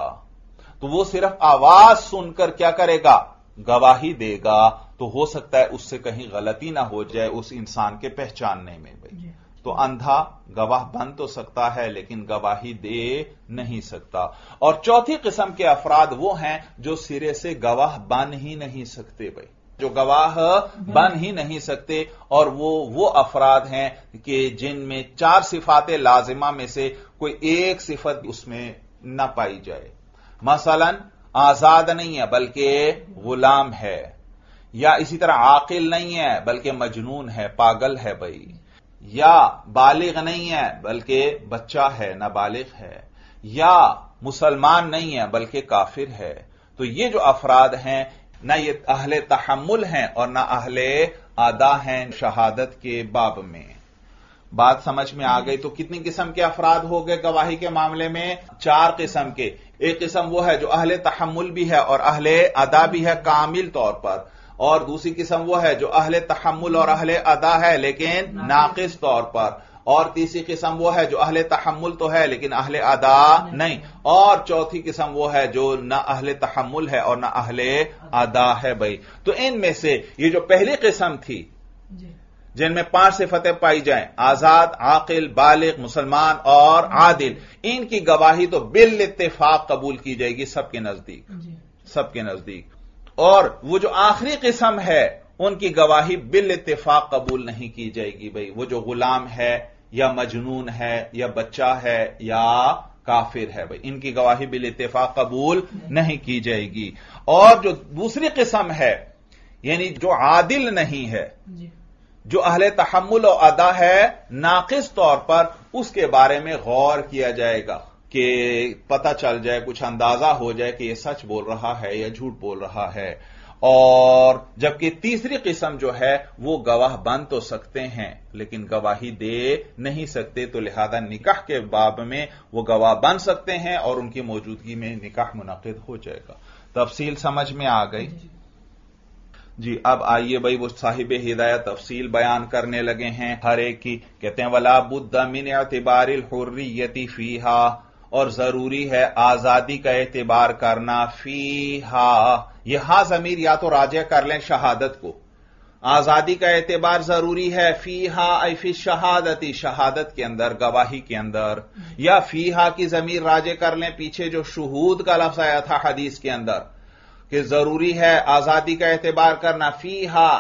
तो वो सिर्फ़ आवाज़ सुनकर क्या करेगा? गवाही देगा तो हो सकता है उससे कहीं गलती ना हो जाए उस इंसान के पहचानने में भाई तो अंधा गवाह बन तो सकता है लेकिन गवाही दे नहीं सकता। और चौथी किस्म के अफराद वो हैं जो सिरे से गवाह बन ही नहीं सकते भाई। जो गवाह बन ही नहीं सकते और वो वो अफराद हैं कि जिनमें चार सिफात लाजिमा में से कोई एक सिफत उसमें न पाई जाए। मसलन आज़ाद नहीं है, बल्कि गुलाम है। या इसी तरह आकिल नहीं है, बल्कि मजनून है, पागल है भाई। या बालिग नहीं है, बल्कि बच्चा है, नाबालिग है। या मुसलमान नहीं है, बल्कि काफिर है। तो ये जो अफराद हैं, ना ये अहले तहमुल हैं और ना अहले आदा हैं शहादत के बाब में। बात समझ में आ गई तो कितनी किस्म के अफराद हो गए गवाही के मामले में? चार किस्म के। एक किस्म वो है जो अहले तहमुल भी है और अहले अदा भी है कामिल तौर पर। और दूसरी किस्म वो है जो अहले तहमुल और अहले अदा है लेकिन नाकिस। तौर पर। और तीसरी किस्म वो है जो अहले तहमुल तो है लेकिन अहले अदा नहीं। और चौथी किस्म वो है जो न अहले तहमुल है और न अहले अदा है भाई। तो इनमें से ये जो पहली किस्म थी जिनमें पाँच सिफतें पाई जाएँ आज़ाद आकिल बालिग मुसलमान और आदिल। इनकी गवाही तो बिल इतफाक कबूल की जाएगी सबके नज़दीक सबके नज़दीक। और वो जो आखिरी किस्म है उनकी गवाही बिल इतफाक कबूल नहीं की जाएगी भाई। वो जो गुलाम है या मजनून है या बच्चा है या काफिर है भाई। इनकी गवाही बिल इतफाक कबूल नहीं की जाएगी। और जो दूसरी किस्म है यानी जो आदिल नहीं है जो अहले तहमुल और अदा है, नाकिस तौर पर उसके बारे में गौर किया जाएगा कि पता चल जाए, कुछ अंदाज़ा हो जाए कि यह सच बोल रहा है या झूठ बोल रहा है। और जबकि तीसरी किस्म जो है, वो गवाह बन तो सकते हैं, लेकिन गवाही दे नहीं सकते तो लिहाजा निकाह के बाब में वो गवाह बन सकते हैं और उनकी मौजूदगी में निकाह मुनद हो जाएगा। तफसील समझ में आ गई? जी, अब आइए भाई वो साहिब हिदायत तफसील बयान करने लगे हैं हर एक की। कहते हैं, वला बुद्दा मिन एतबार हुर्रियति फीहा और ज़रूरी है आज़ादी का एतबार करना फीहा। यहाँ जमीर या तो राजे कर लें शहादत को। आज़ादी का एतबार ज़रूरी है फीहा फ़ी शहादती, शहादत के अंदर, गवाही के अंदर। या फीहा की जमीर राजे कर लें पीछे जो शहूद का लफ्ज आया था हदीस के अंदर। कि ज़रूरी है आज़ादी का एतबार करना। फ़ी हा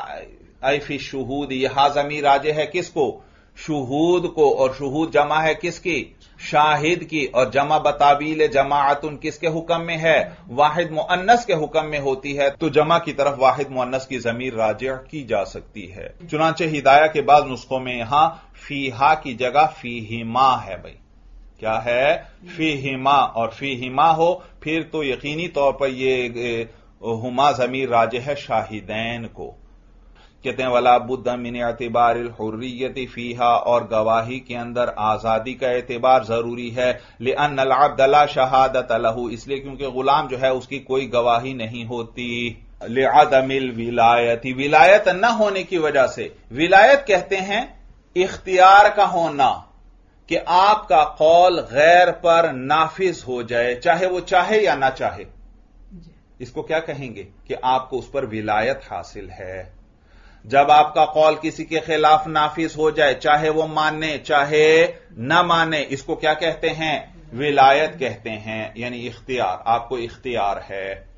फ़ी शहूद यह जमी राजे है किसको? शहूद को, और शहूद जमा है किसकी? शाहिद की। और जमा बताबील जमाअतुन किसके हुक्म में है? वाहिद मुअन्नस के हुक्म में होती है। तो जमा की तरफ़ वाहिद मुअन्नस की जमीर राज की जा सकती है। चुनाचे हिदाया के बाद नुस्खों में यहाँ फीहा की जगह फीहिमा है भाई। क्या है? फ़ी हिमा और फ़ी हिमा हो, फिर तो यकीनी तौर पर यह हुमा जमीर राज है शाहिदैन को। कहते हैं, वला बुद्दमिन एतबार हुर्रियत फीहा, और गवाही के अंदर आज़ादी का एतबार ज़रूरी है। ले अब्दला शहादत लहू, इसलिए क्योंकि गुलाम जो है, उसकी कोई गवाही नहीं होती। लेदमिल विलायती, विलायत न होने की वजह से, विलायत कहते हैं, इख्तियार का होना। कि आपका कौल गैर पर नाफिज हो जाए चाहे वो चाहे या ना चाहे। इसको क्या कहेंगे? कि आपको उस पर विलायत हासिल है। जब आपका कौल किसी के खिलाफ नाफिज हो जाए चाहे वो माने चाहे न माने इसको क्या कहते हैं? विलायत कहते हैं यानी इख्तियार। आपको इख्तियार है।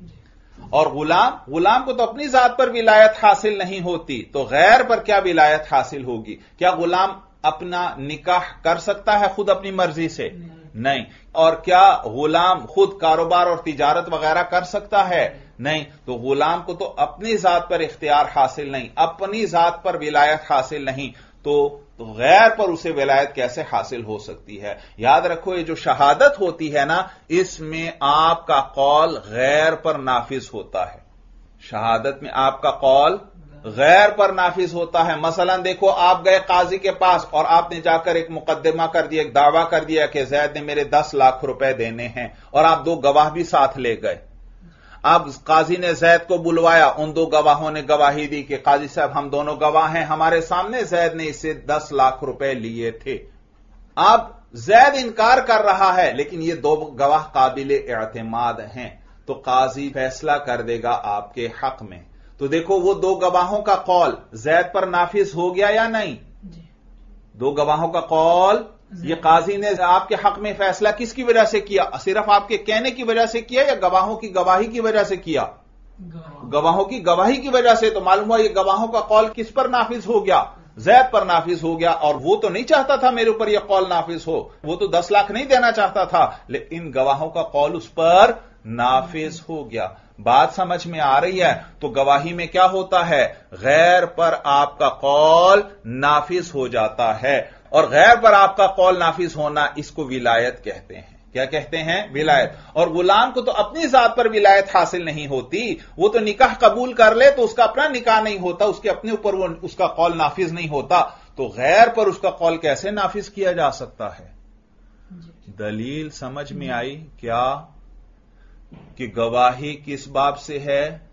और गुलाम गुलाम को तो अपनी जात पर विलायत हासिल नहीं होती तो गैर पर क्या विलायत हासिल होगी? क्या गुलाम अपना निकाह कर सकता है खुद अपनी मर्ज़ी से? नहीं। और क्या गुलाम खुद कारोबार और तिजारत वगैरह कर सकता है? नहीं। तो गुलाम को तो अपनी जात पर इख्तियार हासिल नहीं अपनी जात पर विलायत हासिल नहीं। तो, तो गैर पर उसे विलायत कैसे हासिल हो सकती है? याद रखो ये जो शहादत होती है ना इसमें आपका कौल गैर पर नाफिज होता है। शहादत में आपका कौल गैर पर नाफिज होता है। मसलन देखो, आप गए काजी के पास और आपने जाकर एक मुकदमा कर दिया, एक दावा कर दिया कि जैद ने मेरे दस लाख रुपए देने हैं और आप दो गवाह भी साथ ले गए। अब काजी ने जैद को बुलवाया, उन दो गवाहों ने गवाही दी कि काजी साहब, हम दोनों गवाह हैं, हमारे सामने जैद ने इससे दस लाख रुपए लिए थे। अब जैद इनकार कर रहा है, लेकिन ये दो गवाह काबिल एतमाद हैं। तो काजी फैसला कर देगा आपके हक में। तो देखो वो दो गवाहों का कौल जैद पर नाफिज हो गया या नहीं? दो गवाहों का कौल ये काजी ने आपके हक में फैसला किसकी वजह से किया? सिर्फ़ आपके कहने की वजह से किया या गवाहों की गवाही की वजह से किया? गवाहों। की गवाही की वजह से तो मालूम हुआ ये गवाहों का कौल किस पर नाफिज हो गया? जैद पर नाफिज हो गया और वो तो नहीं चाहता था मेरे ऊपर यह कौल नाफिज हो। वो तो दस लाख नहीं देना चाहता था लेकिन गवाहों का कौल उस पर नाफिज हो गया। बात समझ में आ रही है तो गवाही में क्या होता है? गैर पर आपका कौल नाफिज हो जाता है। और गैर पर आपका कौल नाफिज होना इसको विलायत कहते हैं। क्या कहते हैं? विलायत। और गुलाम को तो अपनी जात पर विलायत हासिल नहीं होती। वो तो निकाह कबूल कर ले तो उसका अपना निकाह नहीं होता उसके अपने ऊपर वो उसका कौल नाफिज नहीं होता। तो गैर पर उसका कौल कैसे नाफिज किया जा सकता है? दलील समझ में आई? क्या कि गवाही किस बाब से है?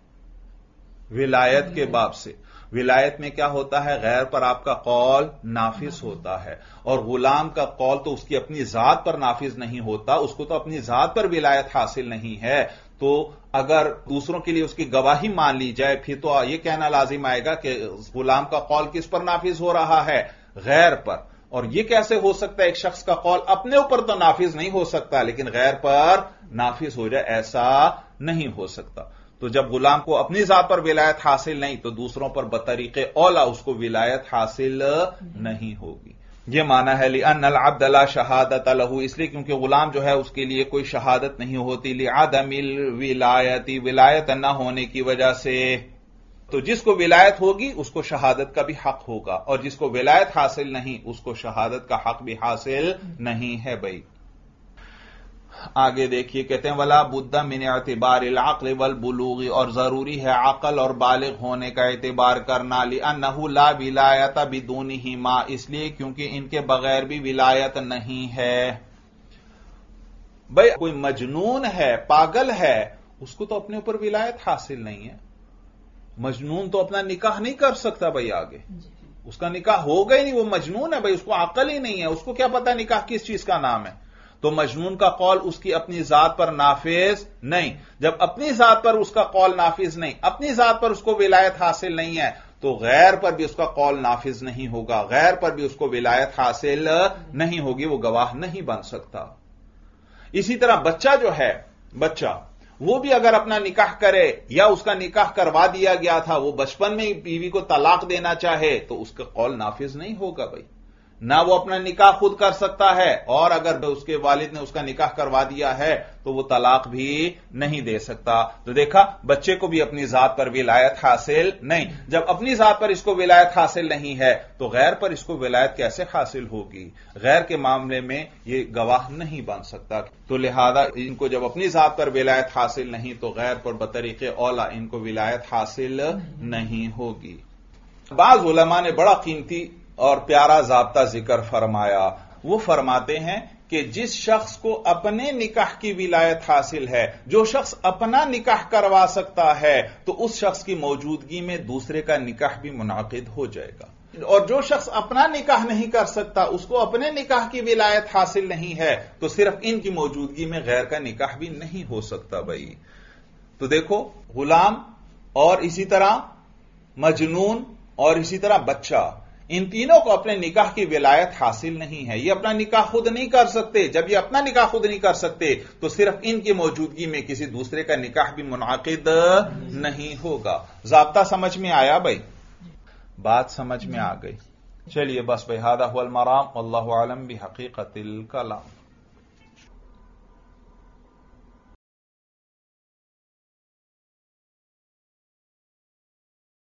विलायत के बाब से। विलायत में क्या होता है? गैर पर आपका कौल नाफिज होता है। और गुलाम का कौल तो उसकी अपनी जात पर नाफिज नहीं होता उसको तो अपनी जात पर विलायत हासिल नहीं है। तो अगर दूसरों के लिए उसकी गवाही मान ली जाए फिर तो यह कहना लाजिम आएगा कि गुलाम का कौल किस पर नाफिज हो रहा है? गैर पर। और यह कैसे हो सकता है एक शख्स का कौल अपने ऊपर तो नाफिज नहीं हो सकता, लेकिन गैर पर नाफिज हो जाए, ऐसा नहीं हो सकता। तो जब गुलाम को अपनी जात पर विलायत हासिल नहीं तो दूसरों पर बतरीके ओला उसको विलायत हासिल नहीं होगी। यह माना है ली अन अब्दला शहादत लहू, इसलिए क्योंकि गुलाम जो है उसके लिए कोई शहादत नहीं होती ली आदमिल विलायती, विलायत न होने की वजह से तो जिसको विलायत होगी, उसको शहादत का भी हक होगा। और जिसको विलायत हासिल नहीं, उसको शहादत का हक भी हासिल नहीं है भाई। आगे देखिए, कहते हैं, वला बुद्धा मिन एतबार अकल वल बुलूगी। और ज़रूरी है अकल और बालिग होने का एतबार करना ली अनहू ला विलायत बिदून ही माँ। इसलिए क्योंकि इनके बगैर भी विलायत नहीं है। भाई, कोई मजनून है, पागल है, उसको तो अपने ऊपर विलायत हासिल नहीं है। मजनून तो अपना निकाह नहीं कर सकता भाई आगे। उसका निकाह हो गई नहीं वो मजनून है भाई उसको अकल ही नहीं है उसको क्या पता निकाह किस चीज़ का नाम है। तो मजनून का कौल उसकी अपनी जात पर नाफिज नहीं। जब अपनी जात पर उसका कौल नाफिज नहीं अपनी जात पर उसको विलायत हासिल नहीं है तो गैर पर भी उसका कौल नाफिज नहीं होगा गैर पर भी उसको विलायत हासिल नहीं होगी वो गवाह नहीं बन सकता। इसी तरह बच्चा जो है बच्चा वो भी अगर अपना निकाह करे या उसका निकाह करवा दिया गया था, वो बचपन में ही बीवी को तलाक देना चाहे तो उसका कौल नाफिज नहीं होगा भाई। ना वो अपना निकाह खुद कर सकता है, और अगर उसके वालिद ने उसका निकाह करवा दिया है तो वो तलाक भी नहीं दे सकता। तो देखा, बच्चे को भी अपनी जात पर विलायत हासिल नहीं। जब अपनी जात पर इसको विलायत हासिल नहीं है तो गैर पर इसको विलायत कैसे हासिल होगी? गैर के मामले में ये गवाह नहीं बन सकता। तो लिहाजा इनको जब अपनी जात पर विलायत हासिल नहीं तो गैर पर बतरीके ओला इनको विलायत हासिल नहीं होगी। बाज उलमा ने बड़ा कीमती और प्यारा जबता ज़िक्र फरमाया। वो फरमाते हैं कि जिस शख्स को अपने निकाह की विलायत हासिल है, जो शख्स अपना निकाह करवा सकता है तो उस शख्स की मौजूदगी में दूसरे का निकाह भी मुनाकिद हो जाएगा। और जो शख्स अपना निकाह नहीं कर सकता, उसको अपने निकाह की विलायत हासिल नहीं है तो सिर्फ़ इनकी मौजूदगी में गैर का निकाह भी नहीं हो सकता भाई। तो देखो, गुलाम और इसी तरह मजनून और इसी तरह बच्चा इन तीनों को अपने निकाह की विलायत हासिल नहीं है। ये अपना निकाह खुद नहीं कर सकते। जब ये अपना निकाह खुद नहीं कर सकते तो सिर्फ़ इनकी मौजूदगी में किसी दूसरे का निकाह भी मुनाकिद नहीं होगा। जबता समझ में आया भाई? बात समझ में आ गई। चलिए बस भाई बेहादा मराम। अल्लाह आलम भी हकीकत कलाम।